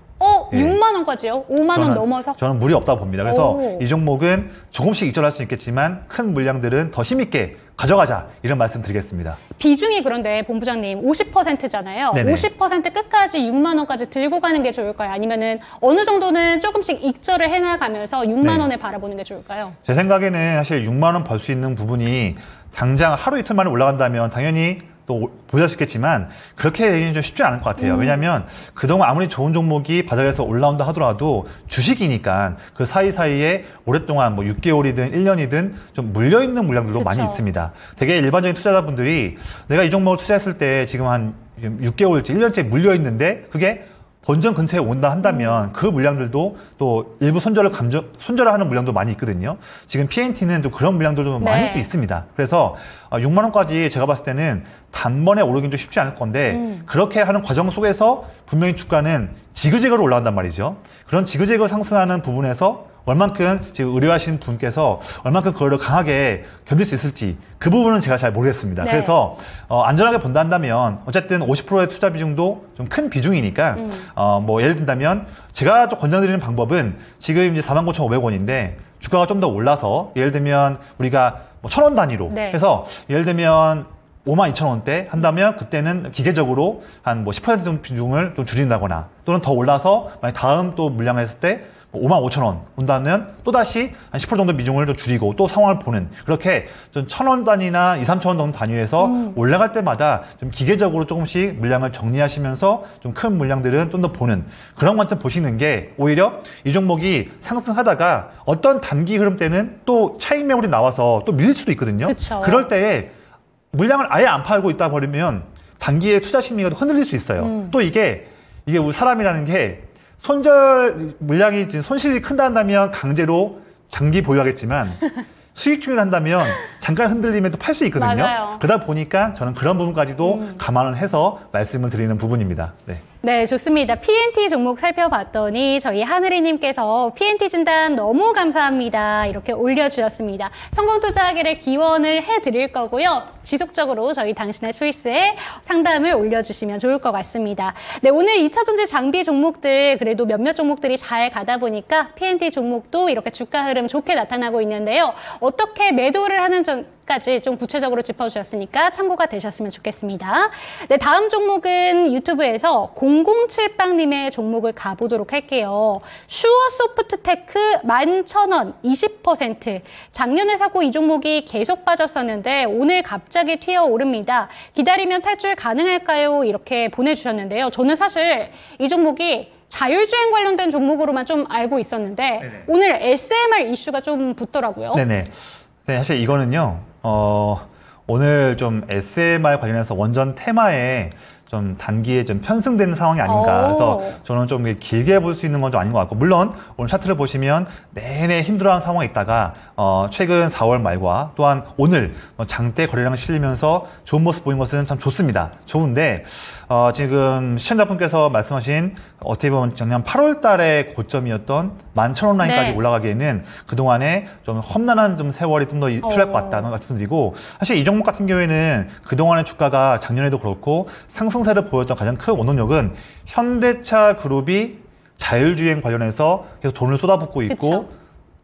어, 예. 6만 원까지요? 5만 원 저는- 넘어서? 저는 무리 없다고 봅니다. 그래서 오. 이 종목은 조금씩 익절할 수 있겠지만 큰 물량들은 더 힘있게 가져가자 이런 말씀 드리겠습니다. 비중이 그런데 본부장님 50%잖아요. 네네. 50% 끝까지 6만 원까지 들고 가는 게 좋을까요? 아니면은 어느 정도는 조금씩 익절을 해나가면서 6만 네. 원에 바라보는 게 좋을까요? 제 생각에는 사실 6만 원 벌 수 있는 부분이 당장 하루 이틀 만에 올라간다면 당연히 또 보셨겠지만 그렇게 되기는 좀 쉽지 않을 것 같아요. 왜냐하면 그동안 아무리 좋은 종목이 바닥에서 올라온다 하더라도 주식이니까 그 사이사이에 오랫동안 뭐 6개월이든 1년이든 좀 물려있는 물량들도 많이 그쵸. 있습니다. 되게 일반적인 투자자분들이 내가 이 종목을 투자했을 때 지금 한 6개월째, 1년째 물려있는데 그게 본전 근처에 온다 한다면 그 물량들도 또 일부 손절을 감정, 손절을 하는 물량도 많이 있거든요. 지금 PNT는 또 그런 물량들도 네. 많이 또 있습니다. 그래서 6만 원까지 제가 봤을 때는 단번에 오르긴 좀 쉽지 않을 건데 음. 그렇게 하는 과정 속에서 분명히 주가는 지그재그로 올라간단 말이죠. 그런 지그재그 상승하는 부분에서 얼만큼 지금 의뢰하신 분께서 얼만큼 그거를 강하게 견딜 수 있을지 그 부분은 제가 잘 모르겠습니다. 네. 그래서 어, 안전하게 본다 한다면 어쨌든 50%의 투자 비중도 좀 큰 비중이니까 음. 어, 뭐 예를 든다면 제가 좀 권장드리는 방법은 지금 이제 49,500원인데 주가가 좀 더 올라서 예를 들면 우리가 뭐 천 원 단위로 네. 해서 예를 들면 5만 2천 원대 한다면 그때는 기계적으로 한 뭐 10% 정도 비중을 좀 줄인다거나 또는 더 올라서 만약 다음 또 물량을 했을 때 5만 5천 원 온다면 또다시 한 10% 정도 비중을 좀 줄이고 또 상황을 보는 그렇게 좀 천 원 단위나 2, 3천 원 정도 단위에서 올라갈 때마다 좀 기계적으로 조금씩 물량을 정리하시면서 좀 큰 물량들은 좀 더 보는 그런 관점 보시는 게 오히려 이 종목이 상승하다가 어떤 단기 흐름 때는 또 차익 매물이 나와서 또 밀릴 수도 있거든요. 그쵸. 그럴 때에 물량을 아예 안 팔고 있다 버리면 단기에 투자 심리가 흔들릴 수 있어요. 음. 또 이게 이게 우리 사람이라는 게 손절 물량이 지금 손실이 큰다 한다면 강제로 장기 보유하겠지만 수익 중을 한다면 잠깐 흔들리면 또 팔 수 있거든요. 맞아요. 음. 그러다 보니까 저는 그런 부분까지도 감안을 해서 말씀을 드리는 부분입니다. 네. 네, 좋습니다. PNT 종목 살펴봤더니 저희 하늘이님께서 PNT 진단 너무 감사합니다. 이렇게 올려주셨습니다. 성공 투자하기를 기원을 해드릴 거고요. 지속적으로 저희 당신의 초이스에 상담을 올려주시면 좋을 것 같습니다. 네, 오늘 2차 전지 장비 종목들 그래도 몇몇 종목들이 잘 가다 보니까 PNT 종목도 이렇게 주가 흐름 좋게 나타나고 있는데요. 어떻게 매도를 하는 까지 좀 구체적으로 짚어주셨으니까 참고가 되셨으면 좋겠습니다. 네, 다음 종목은 유튜브에서 007빵님의 종목을 가보도록 할게요. 슈어 소프트테크 11,000원 20%. 작년에 사고 이 종목이 계속 빠졌었는데 오늘 갑자기 튀어 오릅니다. 기다리면 탈출 가능할까요? 이렇게 보내주셨는데요. 저는 사실 이 종목이 자율주행 관련된 종목으로만 좀 알고 있었는데 네네. 오늘 SMR 이슈가 좀 붙더라고요. 네네. 네, 사실 이거는요, 어, 오늘 좀 SMR 관련해서 원전 테마에 좀 단기에 좀 편승되는 상황이 아닌가. 오. 그래서 저는 좀 길게 볼 수 있는 건 좀 아닌 것 같고, 물론 오늘 차트를 보시면 내내 힘들어하는 상황에 있다가, 어, 최근 4월 말과 또한 오늘 뭐 장대 거래량 실리면서 좋은 모습 보인 것은 참 좋습니다. 좋은데, 어, 지금 시청자분께서 말씀하신 어떻게 보면 작년 8월 달에 고점이었던 11,000원 라인까지 네. 올라가기에는 그동안에 좀 험난한 좀 세월이 좀 더 필요할 것 어. 같다는 말씀드리고 사실 이 종목 같은 경우에는 그동안의 주가가 작년에도 그렇고 상승세를 보였던 가장 큰 원동력은 현대차 그룹이 자율주행 관련해서 계속 돈을 쏟아붓고 있고 그쵸.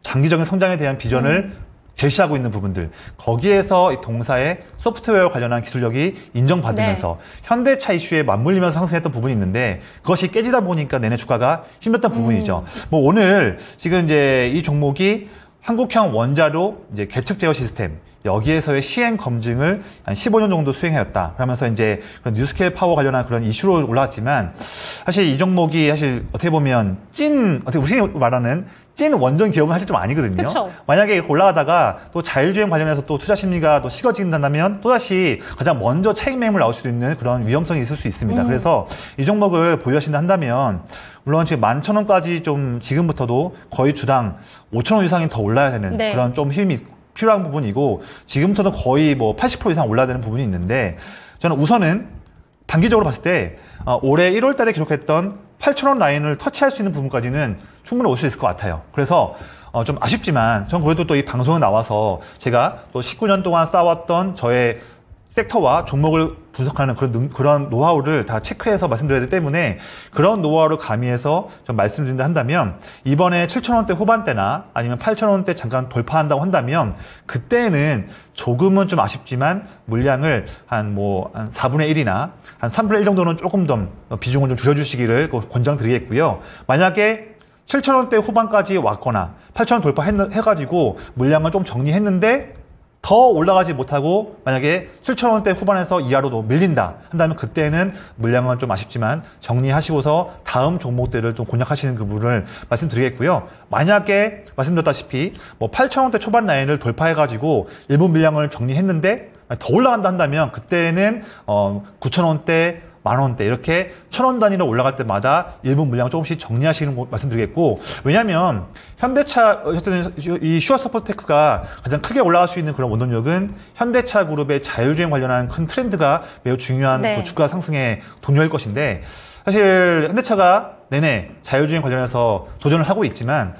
장기적인 성장에 대한 비전을 제시하고 있는 부분들 거기에서 이 동사의 소프트웨어 관련한 기술력이 인정받으면서 현대차 이슈에 맞물리면서 상승했던 부분이 있는데 그것이 깨지다 보니까 내내 주가가 힘들었던 부분이죠. 뭐 오늘 지금 이제 이 종목이 한국형 원자로 이제 계측 제어 시스템 여기에서의 시행 검증을 한 15년 정도 수행하였다. 그러면서 이제 그런 뉴스케일 파워 관련한 그런 이슈로 올라왔지만 사실 이 종목이 사실 어떻게 보면 찐 어떻게 우리 말하는 찐 원전 기업은 사실 좀 아니거든요. 그쵸. 만약에 올라가다가 또 자율주행 관련해서 또 투자 심리가 또 식어진다면 또다시 가장 먼저 차익 매물 나올 수도 있는 그런 위험성이 있을 수 있습니다. 음. 그래서 이 종목을 보유하신다 한다면 물론 지금 11,000원까지 좀 지금부터도 거의 주당 5,000원 이상이 더 올라야 되는 네. 그런 좀 힘이 필요한 부분이고 지금부터는 거의 뭐 80% 이상 올라야 되는 부분이 있는데 저는 우선은 단기적으로 봤을 때 어, 올해 1월 달에 기록했던 8,000원 라인을 터치할 수 있는 부분까지는 충분히 올 수 있을 것 같아요. 그래서 어, 좀 아쉽지만 전 그래도 또 이 방송에 나와서 제가 또 19년 동안 쌓았던 저의 섹터와 종목을 분석하는 그런, 능- 그런 노하우를 다 체크해서 말씀드려야 되기 때문에 그런 노하우를 가미해서 좀 말씀드린다 한다면 이번에 7,000원대 후반대나 아니면 8,000원대 잠깐 돌파한다고 한다면 그때는 조금은 좀 아쉽지만 물량을 한 뭐한 4분의 1이나 한 3분의 1 정도는 조금 더 비중을 좀 줄여주시기를 권장드리겠고요. 만약에 7,000원대 후반까지 왔거나 8,000원 돌파해가지고 물량을 좀 정리했는데 더 올라가지 못하고 만약에 7,000원대 후반에서 이하로도 밀린다 한다면 그때는 물량은 좀 아쉽지만 정리하시고서 다음 종목들을 좀 공략하시는 그 부분을 말씀드리겠고요. 만약에 말씀드렸다시피 뭐 8,000원대 초반 라인을 돌파해가지고 일부 물량을 정리했는데 더 올라간다 한다면 그때는 어 9,000원대 만 원대 이렇게 천 원 단위로 올라갈 때마다 일부 물량 조금씩 정리하시는 거 말씀드리겠고 왜냐하면 현대차 어쨌든 이 슈어소프트테크가 가장 크게 올라갈 수 있는 그런 원동력은 현대차 그룹의 자율주행 관련한 큰 트렌드가 매우 중요한 네. 그 주가 상승의 동력일 것인데 사실 현대차가 내내 자율주행 관련해서 도전을 하고 있지만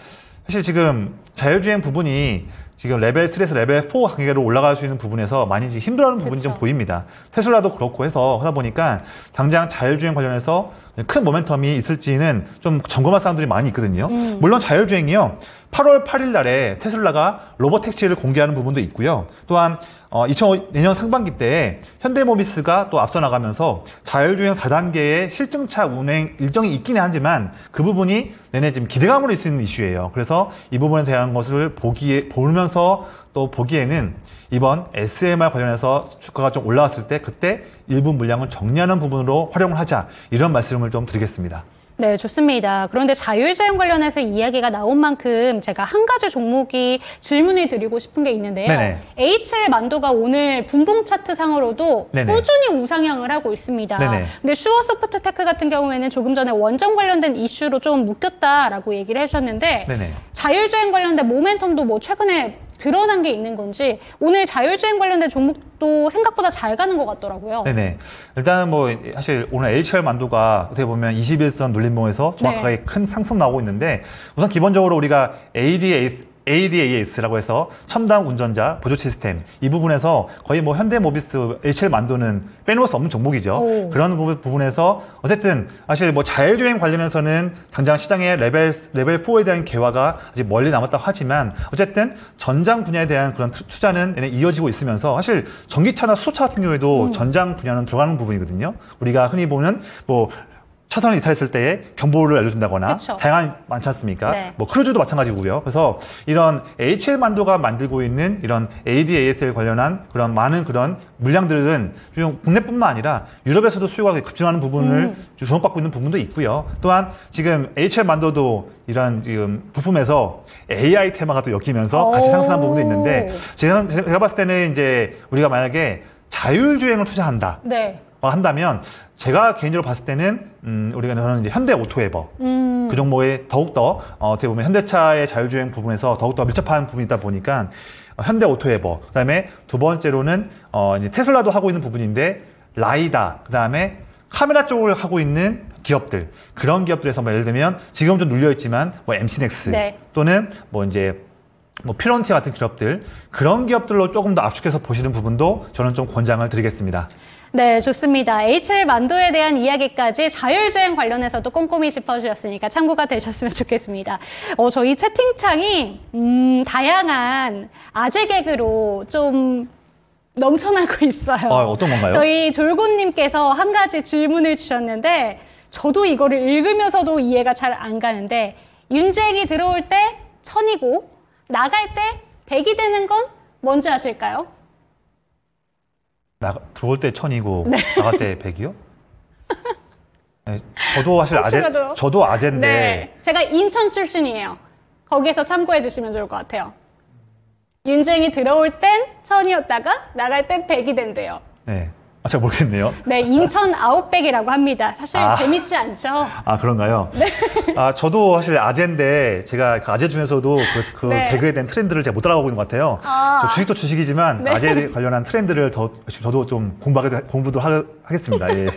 사실 지금 자율주행 부분이 지금 레벨 3에서 레벨 4 단계로 올라갈 수 있는 부분에서 많이 힘들어하는 부분이 그쵸. 좀 보입니다. 테슬라도 그렇고 해서 하다 보니까 당장 자율주행 관련해서 큰 모멘텀이 있을지는 좀 점검할 사항들이 많이 있거든요. 물론 자율주행이요. 8월 8일 날에 테슬라가 로봇 택시를 공개하는 부분도 있고요. 또한 어, 2005년 상반기 때 현대모비스가 또 앞서 나가면서 자율주행 4단계의 실증차 운행 일정이 있기는 하지만 그 부분이 내내 지금 기대감으로 있는 이슈예요. 그래서 이 부분에 대한 것을 보기에 보면서 또 보기에는 이번 SMR 관련해서 주가가 좀 올라왔을 때 그때 일부 물량을 정리하는 부분으로 활용을 하자 이런 말씀을 좀 드리겠습니다. 네, 좋습니다. 그런데 자율주행 관련해서 이야기가 나온 만큼 제가 한 가지 종목이 질문을 드리고 싶은 게 있는데요. 네네. HL 만도가 오늘 분봉 차트 상으로도 네네. 꾸준히 우상향을 하고 있습니다. 네네. 근데 슈어 소프트 테크 같은 경우에는 조금 전에 원전 관련된 이슈로 좀 묶였다라고 얘기를 해주셨는데 네네. 자율주행 관련된 모멘텀도 뭐 최근에 드러난 게 있는 건지 오늘 자율주행 관련된 종목도 생각보다 잘 가는 것 같더라고요. 네네. 일단은 뭐 사실 오늘 HL 만도가 어떻게 보면 20일선 눌림목에서 정확하게 네. 큰 상승 나오고 있는데 우선 기본적으로 우리가 ADAS ADAS라고 해서 첨단 운전자 보조 시스템 이 부분에서 거의 뭐 현대모비스 HL 만도는 빼놓을 수 없는 종목이죠. 오. 그런 부분- 부분에서 어쨌든 사실 뭐 자율주행 관련해서는 당장 시장의 레벨 레벨 4에 대한 개화가 아직 멀리 남았다고 하지만 어쨌든 전장 분야에 대한 그런 투- 투자는 이어지고 있으면서 사실 전기차나 수소차 같은 경우에도 전장 분야는 들어가는 부분이거든요. 우리가 흔히 보는 뭐 차선을 이탈했을 때에 경보를 알려준다거나 그쵸. 다양한 많지 않습니까? 네. 뭐 크루즈도 마찬가지고요. 그래서 이런 HL 만도가 만들고 있는 이런 ADASL 관련한 그런 많은 그런 물량들은 좀 국내뿐만 아니라 유럽에서도 수요가 급증하는 부분을 주목받고 있는 부분도 있고요. 또한 지금 HL 만도도 이런 지금 부품에서 AI 테마가 또 엮이면서 같이 오. 상승한 부분도 있는데 제가, 제가 봤을 때는 이제 우리가 만약에 자율주행을 투자한다. 네. 어, 한다면 제가 개인적으로 봤을 때는 음, 우리가 저는 이제 현대 오토에버 음. 그 종목에 더욱더 어, 어떻게 보면 현대차의 자율주행 부분에서 더욱더 밀접한 부분이 있다 보니까 어, 현대 오토에버 그다음에 두 번째로는 어, 이제 테슬라도 하고 있는 부분인데 라이다 그다음에 카메라 쪽을 하고 있는 기업들 그런 기업들에서 뭐 예를 들면 지금 좀 눌려 있지만 뭐 MC넥스 네. 또는 뭐 이제 뭐 피론티 같은 기업들 그런 기업들로 조금 더 압축해서 보시는 부분도 저는 좀 권장을 드리겠습니다. 네, 좋습니다. HL 만도에 대한 이야기까지 자율주행 관련해서도 꼼꼼히 짚어주셨으니까 참고가 되셨으면 좋겠습니다. 어, 저희 채팅창이, 음, 다양한 아재 개그로 좀 넘쳐나고 있어요. 어, 어떤 건가요? 저희 졸고님께서 한 가지 질문을 주셨는데, 저도 이거를 읽으면서도 이해가 잘 안 가는데, 윤쟁이 들어올 때 천이고, 나갈 때 백이 되는 건 뭔지 아실까요? 나 들어올 때 천이고 네. 나갈 때 백이요? 네, 저도 사실 아재. 저도 아재인데 네. 제가 인천 출신이에요. 거기에서 참고해 주시면 좋을 것 같아요. 윤쟁이 들어올 땐 천이었다가 나갈 땐 백이 된대요. 네. 아, 잘 모르겠네요. 네, 인천 아웃백이라고 합니다. 사실 아. 재밌지 않죠? 아 그런가요? 네. 아 저도 사실 아재인데 제가 그 아재 중에서도 그, 그 네. 개그에 대한 트렌드를 제가 못 따라가고 있는 것 같아요. 아. 저 주식도 주식이지만 네. 아재 관련한 트렌드를 더 저도 좀 공부하게 공부도 하, 하겠습니다. 예. 네.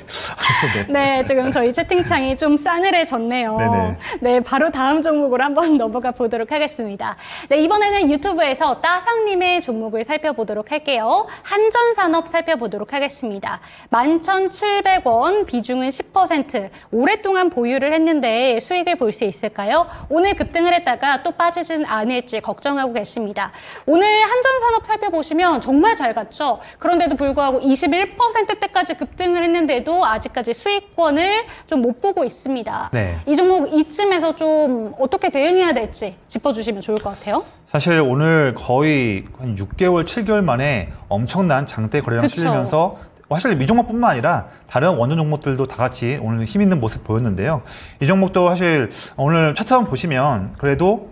네, 지금 저희 채팅창이 좀 싸늘해졌네요. 네네. 네, 바로 다음 종목으로 한번 넘어가 보도록 하겠습니다. 네, 이번에는 유튜브에서 따상님의 종목을 살펴보도록 할게요. 한전산업 살펴보도록 하겠습니다. 11,700원, 비중은 10%. 오랫동안 보유를 했는데 수익을 볼 수 있을까요? 오늘 급등을 했다가 또 빠지진 않을지 걱정하고 계십니다. 오늘 한전산업 살펴보시면 정말 잘 갔죠? 그런데도 불구하고 21%대까지 급등 을 했는데도 아직까지 수익권을 좀 못 보고 있습니다. 네. 이 종목 이쯤에서 좀 어떻게 대응해야 될지 짚어주시면 좋을 것 같아요. 사실 오늘 거의 한 6개월, 7개월 만에 엄청난 장대 거래량 그쵸. 실리면서 사실 미종목뿐만 아니라 다른 원전 종목들도 다 같이 오늘 힘 있는 모습 보였는데요. 이 종목도 사실 오늘 차트 한번 보시면 그래도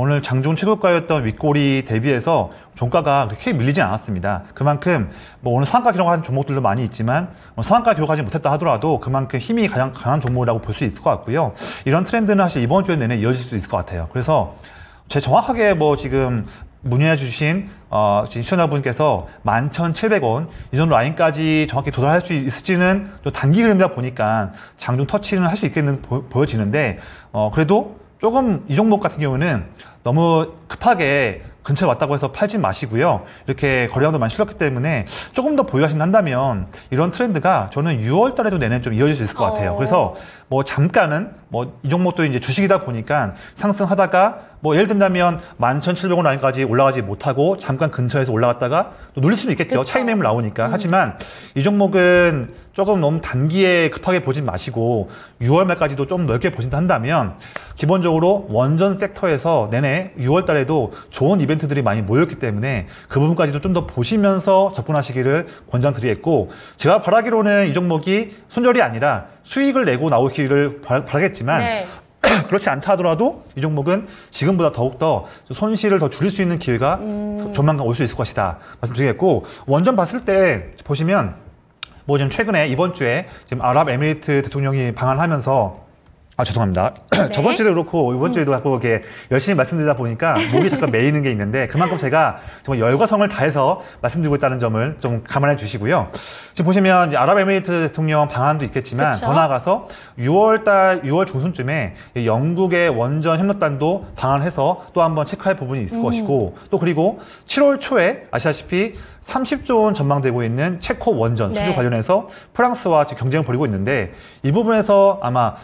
오늘 장중 최고가였던 윗꼬리 대비해서 종가가 그렇게 밀리진 않았습니다. 그만큼 뭐 오늘 상한가 기록한 종목들도 많이 있지만 뭐 상한가 기록하지 못했다 하더라도 그만큼 힘이 가장 강한 종목이라고 볼 수 있을 것 같고요. 이런 트렌드는 사실 이번 주에 내내 이어질 수 있을 것 같아요. 그래서 제 정확하게 뭐 지금 문의해 주신 어, 시청자분께서 11,700원 이 정도 라인까지 정확히 도달할 수 있을지는 좀 단기 그림이다 보니까 장중 터치는 할 수 있겠는 보, 보여지는데 어, 그래도 조금 이 종목 같은 경우는 너무 급하게 근처에 왔다고 해서 팔지 마시고요. 이렇게 거래량도 많이 실렸기 때문에 조금 더 보유하신다면 이런 트렌드가 저는 6월 달에도 내내 좀 이어질 수 있을 것 같아요. 어. 그래서 뭐 잠깐은 뭐 이 종목도 이제 주식이다 보니까 상승하다가 뭐 예를 든다면 11,700원 라인까지 올라가지 못하고 잠깐 근처에서 올라갔다가 또 눌릴 수는 있겠죠. 그쵸. 차익 매물 나오니까. 하지만 이 종목은 조금 너무 단기에 급하게 보진 마시고 6월 말까지도 좀 넓게 보신다 한다면 기본적으로 원전 섹터에서 내내 6월 달에도 좋은 이벤트들이 많이 모였기 때문에 그 부분까지도 좀 더 보시면서 접근하시기를 권장드리겠고 제가 바라기로는 이 종목이 손절이 아니라 수익을 내고 나오기를 바- 바라겠지만 네. 그렇지 않다 하더라도 이 종목은 지금보다 더욱더 손실을 더 줄일 수 있는 기회가 음. 조만간 올 수 있을 것이다 말씀드리겠고 원전 봤을 때 보시면 뭐 지금 최근에 이번 주에 지금 아랍에미리트 대통령이 방한하면서 아 죄송합니다. 저번 주도 그렇고 이번 주에도 자꾸 이렇게 열심히 말씀드리다 보니까 목이 잠깐 메이는 게 있는데 그만큼 제가 정말 열과 성을 다해서 말씀드리고 있다는 점을 좀 감안해 주시고요. 지금 보시면 아랍에미리트 대통령 방한도 있겠지만 그쵸. 더 나아가서 6월달 6월 중순쯤에 이 영국의 원전 협력단도 방한해서 또 한번 체크할 부분이 있을 것이고 또 그리고 7월 초에 아시다시피 30조 원 전망되고 있는 체코 원전 네. 수주 관련해서 프랑스와 경쟁을 벌이고 있는데 이 부분에서 아마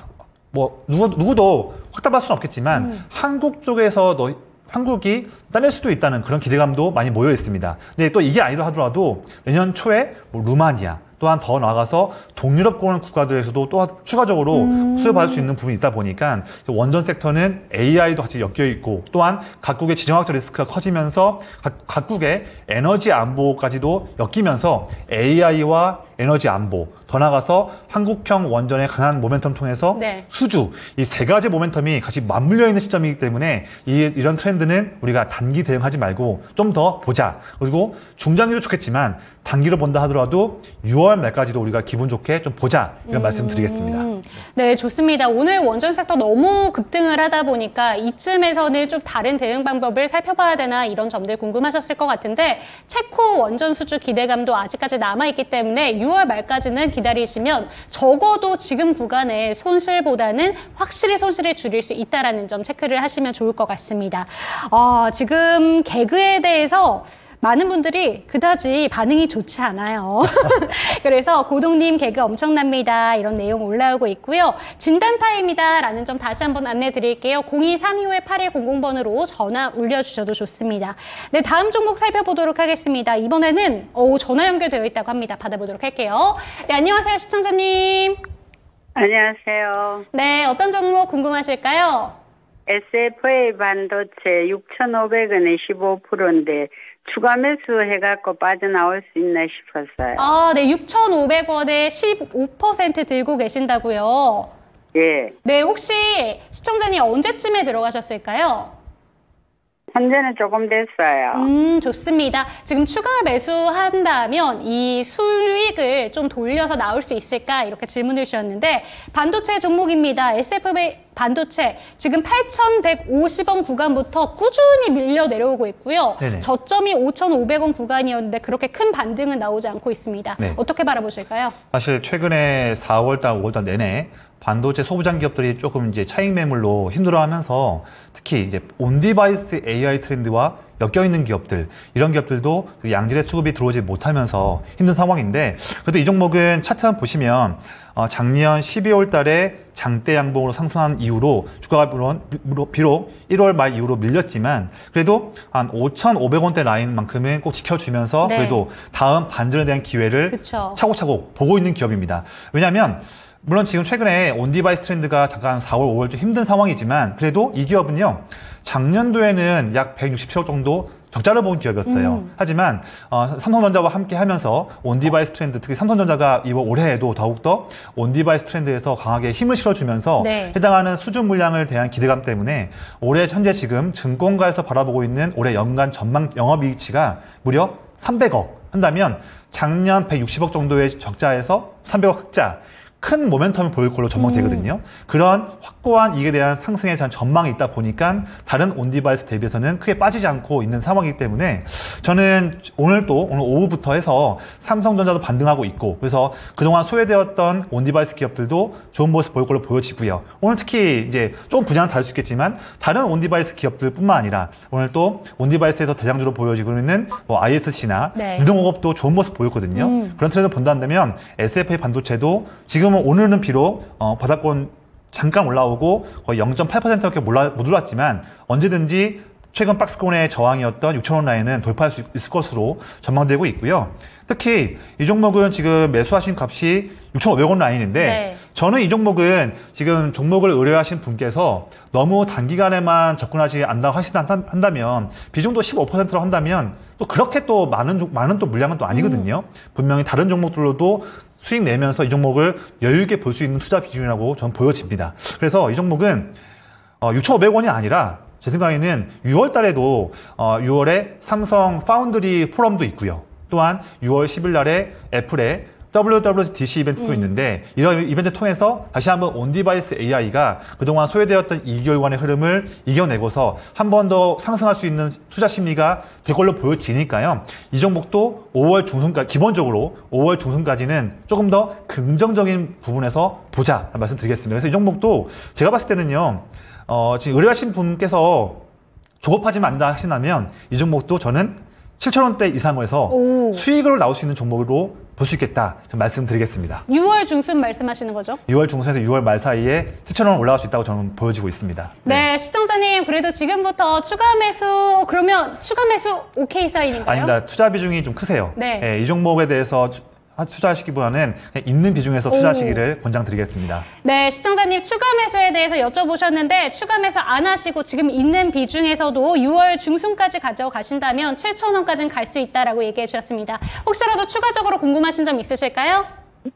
뭐 누구, 누구도 확답할 수는 없겠지만 음. 한국 쪽에서 너 한국이 따낼 수도 있다는 그런 기대감도 많이 모여 있습니다. 근데 또 이게 아니라 하더라도 내년 초에 뭐 루마니아 또한 더 나아가서 동유럽권 국가들에서도 또 추가적으로 음. 수요받을 수 있는 부분이 있다 보니까 원전 섹터는 AI도 같이 엮여 있고 또한 각국의 지정학적 리스크가 커지면서 각, 각국의 에너지 안보까지도 엮이면서 AI와 에너지 안보 더 나아가서 한국형 원전의 강한 모멘텀 통해서 네. 수주 이 세 가지 모멘텀이 같이 맞물려 있는 시점이기 때문에 이, 이런 트렌드는 우리가 단기 대응하지 말고 좀 더 보자 그리고 중장기도 좋겠지만 단기로 본다 하더라도 6월 말까지도 우리가 기분 좋게 좀 보자 이런 말씀 드리겠습니다. 음, 네, 좋습니다. 오늘 원전 섹터 너무 급등을 하다 보니까 이쯤에서는 좀 다른 대응 방법을 살펴봐야 되나 이런 점들 궁금하셨을 것 같은데 체코 원전 수주 기대감도 아직까지 남아 있기 때문에 6월 말까지는 기다리시면 적어도 지금 구간의 손실보다는 확실히 손실을 줄일 수 있다라는 점 체크를 하시면 좋을 것 같습니다. 어, 지금 개그에 대해서 많은 분들이 그다지 반응이 좋지 않아요. 그래서 고동님 개그 엄청납니다. 이런 내용 올라오고 있고요. 진단타임이다라는 점 다시 한번 안내 드릴게요. 0232-8100번으로 전화 울려주셔도 좋습니다. 네, 다음 종목 살펴보도록 하겠습니다. 이번에는 오, 전화 연결되어 있다고 합니다. 받아보도록 할게요. 네, 안녕하세요, 시청자님. 안녕하세요. 네, 어떤 종목 궁금하실까요? SFA 반도체 6,500원에 15%인데 추가 매수 해갖고 빠져나올 수 있나 싶었어요. 아, 네, 6,500원에 15% 들고 계신다고요. 예. 네, 혹시 시청자님 언제쯤에 들어가셨을까요? 현재는 조금 됐어요. 음, 좋습니다. 지금 추가 매수한다면 이 수익을 좀 돌려서 나올 수 있을까? 이렇게 질문을 주셨는데, 반도체 종목입니다. SFA 반도체. 지금 8,150원 구간부터 꾸준히 밀려 내려오고 있고요. 네네. 저점이 5,500원 구간이었는데 그렇게 큰 반등은 나오지 않고 있습니다. 네. 어떻게 바라보실까요? 사실 최근에 4월달, 5월달 내내 반도체 소부장 기업들이 조금 이제 차익 매물로 힘들어하면서 특히 이제 on-device AI 트렌드와 엮여 있는 기업들 이런 기업들도 그 양질의 수급이 들어오지 못하면서 힘든 상황인데 그래도 이 종목은 차트 한번 보시면 어, 작년 12월 달에 장대 양봉으로 상승한 이후로 주가가 물론 비록- 비록 1월 말 이후로 밀렸지만 그래도 한 5,500원대 라인만큼은 꼭 지켜주면서 네. 그래도 다음 반전에 대한 기회를 그쵸. 차곡차곡 보고 있는 기업입니다. 왜냐하면 물론 지금 최근에 on-device 트렌드가 잠깐 4월, 5월 좀 힘든 상황이지만 그래도 이 기업은요 작년도에는 약 167억 정도 적자를 본 기업이었어요. 음. 하지만 어, 삼성전자와 함께 하면서 on-device 트렌드 특히 삼성전자가 이번 올해에도 더욱더 on-device 트렌드에서 강하게 힘을 실어주면서 네. 해당하는 수주 물량에 대한 기대감 때문에 올해 현재 지금 증권가에서 바라보고 있는 올해 연간 전망 영업이익치가 무려 300억 한다면 작년 160억 정도의 적자에서 300억 흑자 큰 모멘텀을 보일 걸로 전망되거든요. 그런 확고한 이익에 대한 상승에 대한 전망이 있다 보니까 다른 on-device 대비해서는 크게 빠지지 않고 있는 상황이기 때문에 저는 오늘 또 오늘 오후부터 해서 삼성전자도 반등하고 있고 그래서 그동안 소외되었던 on-device 기업들도 좋은 모습 보일 걸로 보여지고요. 오늘 특히 이제 조금 분야는 다를 수 있겠지만 다른 on-device 기업들뿐만 아니라 오늘 또 on-device에서 대장주로 보여지고 있는 뭐 ISC나 네. 유동호흡도 좋은 모습 보였거든요. 음. 그런 트렌드 본다면 SFA 반도체도 지금 은 오늘은 비록 어, 바닥권 잠깐 올라오고 거의 0.8%밖에 못 올랐지만 언제든지 최근 박스권의 저항이었던 6천원 라인은 돌파할 수 있을 것으로 전망되고 있고요. 특히 이 종목은 지금 매수하신 값이 6,500원 라인인데 네. 저는 이 종목은 지금 종목을 의뢰하신 분께서 너무 단기간에만 접근하지 않다고 하시다 한다면 비중도 15%로 한다면 또 그렇게 또 많은 종- 많은 또 물량은 또 아니거든요. 분명히 다른 종목들로도 수익 내면서 이 종목을 여유 있게 볼 수 있는 투자 비중이라고 저는 보여집니다. 그래서 이 종목은 어, 6,500원이 아니라 제 생각에는 6월 달에도 어, 6월에 삼성 파운드리 포럼도 있고요. 또한 6월 10일 날에 애플의 WWDC 이벤트도 있는데 이런 이벤트 통해서 다시 한번 on-device AI가 그동안 소외되었던 2개월간의 흐름을 이겨내고서 한 번 더 상승할 수 있는 투자 심리가 될 걸로 보여지니까요. 이 종목도 5월 중순까지 기본적으로 5월 중순까지는 조금 더 긍정적인 부분에서 보자 말씀드리겠습니다. 그래서 이 종목도 제가 봤을 때는요. 어, 지금 의뢰하신 분께서 조급하지만 않다 하시다면 이 종목도 저는 7천원대 이상을 해서 오. 수익으로 나올 수 있는 종목으로 볼 수 있겠다 좀 말씀드리겠습니다. 6월 중순 말씀하시는 거죠? 6월 중순에서 6월 말 사이에 7천 원 올라갈 수 있다고 저는 보여지고 있습니다. 네, 시청자님 그래도 지금부터 추가 매수 그러면 추가 매수 오케이 사인인가요? 아닙니다. 투자 비중이 좀 크세요. 네. 예, 이 종목에 대해서 투- 투자하시기보다는 있는 비중에서 투자하시기를 권장드리겠습니다. 네, 시청자님 추가 매수에 대해서 여쭤보셨는데 추가 매수 안 하시고 지금 있는 비중에서도 6월 중순까지 가져가신다면 7,000원까지는 갈 수 있다라고 얘기해 주셨습니다. 혹시라도 추가적으로 궁금하신 점 있으실까요?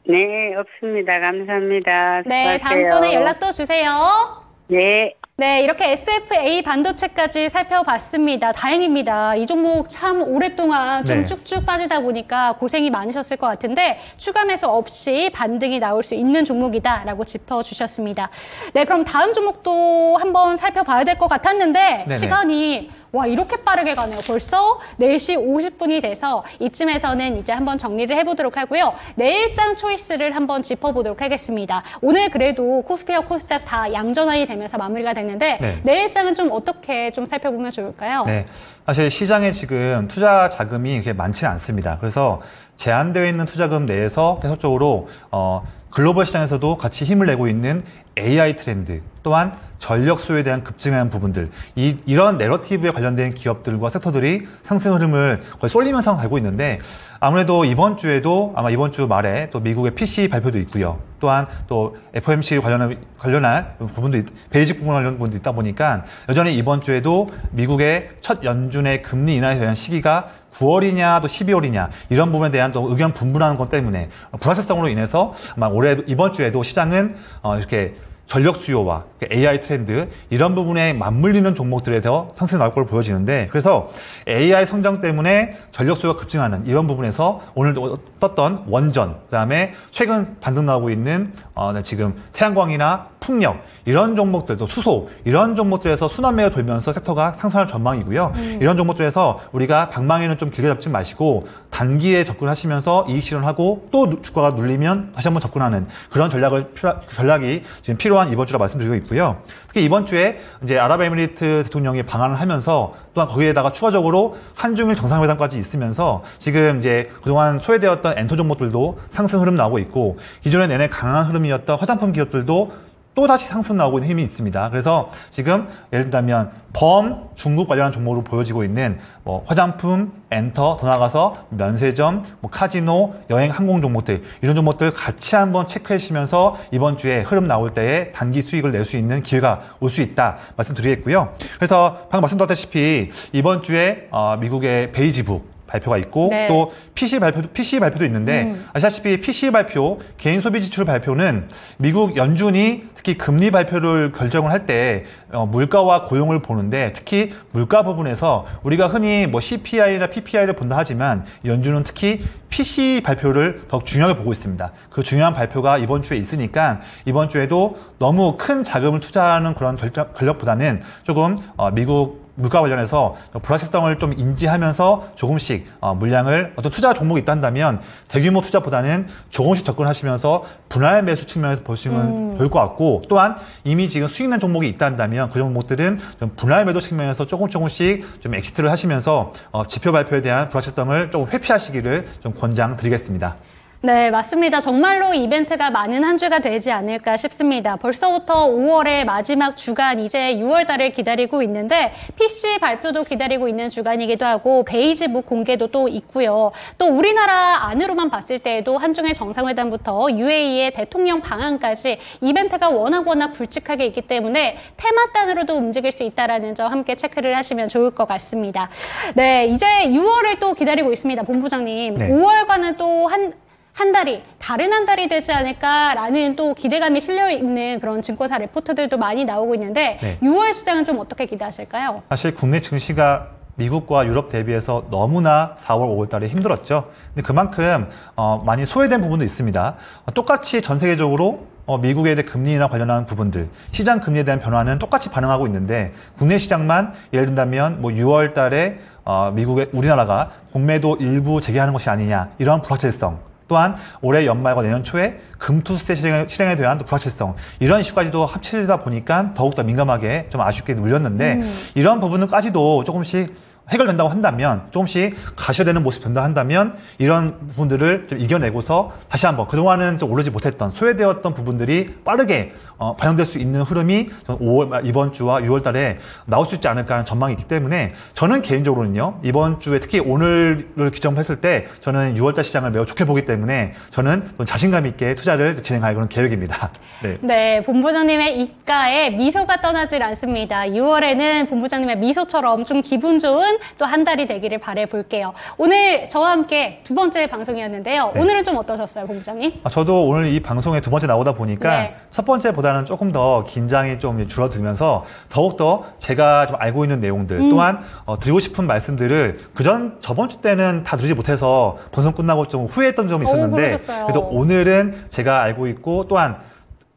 네, 없습니다. 감사합니다. 네, 수고하세요. 다음번에 연락 또 주세요. 네. 네, 이렇게 SFA 반도체까지 살펴봤습니다. 다행입니다. 이 종목 참 오랫동안 좀 네. 쭉쭉 빠지다 보니까 고생이 많으셨을 것 같은데 추가 매수 없이 반등이 나올 수 있는 종목이다라고 짚어주셨습니다. 네, 그럼 다음 종목도 한번 살펴봐야 될 것 같았는데 네네. 시간이 와 이렇게 빠르게 가네요. 벌써 4시 50분이 돼서 이쯤에서는 이제 한번 정리를 해보도록 하고요. 내일장 초이스를 한번 짚어보도록 하겠습니다. 오늘 그래도 코스피와 코스닥 다 양전환이 되면서 마무리가 됐는데 네. 내일장은 좀 어떻게 좀 살펴보면 좋을까요? 네. 사실 시장에 지금 투자 자금이 그렇게 많지는 않습니다. 그래서 제한되어 있는 투자금 내에서 계속적으로 어, 글로벌 시장에서도 같이 힘을 내고 있는 AI 트렌드 또한 전력 수요에 대한 급증하는 부분들 이, 이런 narrative에 관련된 기업들과 섹터들이 상승 흐름을 거의 쏠리면서 가고 있는데 아무래도 이번 주에도 아마 이번 주 말에 또 미국의 PCE 발표도 있고요. 또한 또 FOMC 관련한 관련한 부분도 있- 베이지북 부분 관련 부분도 있다 보니까 여전히 이번 주에도 미국의 첫 연준의 금리 인하에 대한 시기가 9월이냐 또 12월이냐 이런 부분에 대한 또 의견 분분하는 것 때문에 불확실성으로 인해서 아마 올해 이번 주에도 시장은 어 이렇게 전력 수요와 AI 트렌드 이런 부분에 맞물리는 종목들에 더 상승이 나올 걸로 보여지는데 그래서 AI 성장 때문에 전력 수요가 급증하는 이런 부분에서 오늘 떴던 원전 그다음에 최근 반등 나오고 있는 어, 네, 지금 태양광이나 풍력 이런 종목들도 수소 이런 종목들에서 순환매가 돌면서 섹터가 상승할 전망이고요. 이런 종목들에서 우리가 방망이는 좀 길게 잡지 마시고 단기에 접근하시면서 이익 실현하고 또 누- 주가가 눌리면 다시 한번 접근하는 그런 전략을 필요, 전략이 지금 필요한 이번 주라 말씀드리고 있고요. 특히 이번 주에 이제 아랍에미리트 대통령이 방한을 하면서 또한 거기에다가 추가적으로 한중일 정상회담까지 있으면서 지금 이제 그동안 소외되었던 엔터 종목들도 상승 흐름 나오고 있고 기존에 내내 강한 흐름이었던 화장품 기업들도 또 다시 상승 나오고 있는 힘이 있습니다. 그래서 지금 예를 들자면 범 중국 관련한 종목으로 보여지고 있는 뭐 화장품, 엔터, 더 나가서 면세점, 뭐 카지노, 여행, 항공 종목들 이런 종목들 같이 한번 체크해 주시면서 이번 주에 흐름 나올 때에 단기 수익을 낼 수 있는 기회가 올 수 있다 말씀드리겠고요. 그래서 방금 말씀드렸다시피 이번 주에 어, 미국의 베이지북 발표가 있고 네. 또 PCE 발표 PCE 발표도 있는데 음. 아시다시피 PCE 발표 개인 소비 지출 발표는 미국 연준이 특히 금리 발표를 결정을 할 때 어, 물가와 고용을 보는데 특히 물가 부분에서 우리가 흔히 뭐 CPI나 PPI를 본다 하지만 연준은 특히 PC 발표를 더 중요하게 보고 있습니다. 그 중요한 발표가 이번 주에 있으니까 이번 주에도 너무 큰 자금을 투자하는 그런 결정- 권력보다는 조금 어, 미국 물가 관련해서 불확실성을 좀 인지하면서 조금씩 어, 물량을 어떤 투자 종목이 있다 한다면 대규모 투자보다는 조금씩 접근하시면서 분할 매수 측면에서 보시면 좋을 것 같고 또한 이미 지금 수익난 종목이 있다 한다면 그 종목들은 좀 분할 매도 측면에서 조금 조금씩 좀 exit를 하시면서 어, 지표 발표에 대한 불확실성을 조금 회피하시기를 좀 권장드리겠습니다. 네, 맞습니다. 정말로 이벤트가 많은 한 주가 되지 않을까 싶습니다. 벌써부터 5월의 마지막 주간, 이제 6월 달을 기다리고 있는데, PCE 발표도 기다리고 있는 주간이기도 하고, 베이지북 공개도 또 있고요. 또 우리나라 안으로만 봤을 때에도 한중일 정상회담부터 UAE의 대통령 방한까지 이벤트가 워낙 워낙 굵직하게 있기 때문에 테마단으로도 움직일 수 있다라는 점 함께 체크를 하시면 좋을 것 같습니다. 네, 이제 6월을 또 기다리고 있습니다. 본부장님. 네. 5월과는 또 한 한 달이 다른 한 달이 되지 않을까라는 또 기대감이 실려 있는 그런 증권사 레포트들도 많이 나오고 있는데 네. 6월 시장은 좀 어떻게 기대하실까요? 사실 국내 증시가 미국과 유럽 대비해서 너무나 4월, 5월 달에 힘들었죠. 근데 그만큼 어, 많이 소외된 부분도 있습니다. 어, 똑같이 전 세계적으로 어, 미국에 대한 금리나 관련한 부분들, 시장 금리에 대한 변화는 똑같이 반응하고 있는데 국내 시장만 예를 든다면 뭐 6월 달에 어, 미국의 우리나라가 공매도 일부 재개하는 것이 아니냐 이런 불확실성 또한 올해 연말과 내년 초에 금투세 실행에, 실행에 대한 또 불확실성. 이런 이슈까지도 합쳐지다 보니까 더욱더 민감하게 좀 아쉽게 눌렸는데 이런 부분까지도 조금씩 해결된다고 한다면 조금씩 가셔야 되는 모습 변다 한다면 이런 부분들을 좀 이겨내고서 다시 한번 그동안은 좀 오르지 못했던 소외되었던 부분들이 빠르게 어, 반영될 수 있는 흐름이 저는 5월 이번 주와 6월 달에 나올 수 있지 않을까 하는 전망이 있기 때문에 저는 개인적으로는요 이번 주에 특히 오늘을 기점했을 때 저는 6월 달 시장을 매우 좋게 보기 때문에 저는 좀 자신감 있게 투자를 진행할 그런 계획입니다. 네. 네, 본부장님의 입가에 미소가 떠나질 않습니다. 6월에는 본부장님의 미소처럼 좀 기분 좋은 또 한 달이 되기를 바래 볼게요. 오늘 저와 함께 두 번째 방송이었는데요. 네. 오늘은 좀 어떠셨어요, 본부장님? 아, 저도 오늘 이 방송에 두 번째 나오다 보니까 네. 첫 번째보다는 조금 더 긴장이 좀 줄어들면서 더욱더 제가 좀 알고 있는 내용들 음. 또한 어, 드리고 싶은 말씀들을 그전 저번 주 때는 다 드리지 못해서 방송 끝나고 좀 후회했던 점이 어우, 있었는데 그러셨어요. 그래도 오늘은 제가 알고 있고 또한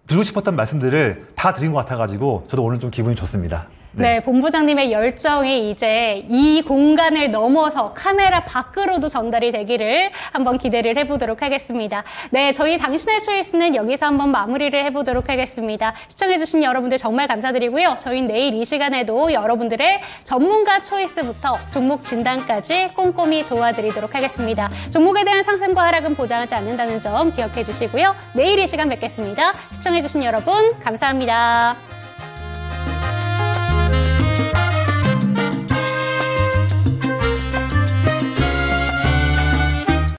드리고 싶었던 말씀들을 다 드린 것 같아가지고 저도 오늘 좀 기분이 좋습니다. 네. 본부장님의 열정이 이제 이 공간을 넘어서 카메라 밖으로도 전달이 되기를 한번 기대를 해보도록 하겠습니다. 네, 저희 당신의 초이스는 여기서 한번 마무리를 해보도록 하겠습니다. 시청해주신 여러분들 정말 감사드리고요. 저희 내일 이 시간에도 여러분들의 전문가 초이스부터 종목 진단까지 꼼꼼히 도와드리도록 하겠습니다. 종목에 대한 상승과 하락은 보장하지 않는다는 점 기억해 주시고요. 내일 이 시간 뵙겠습니다. 시청해주신 여러분 감사합니다.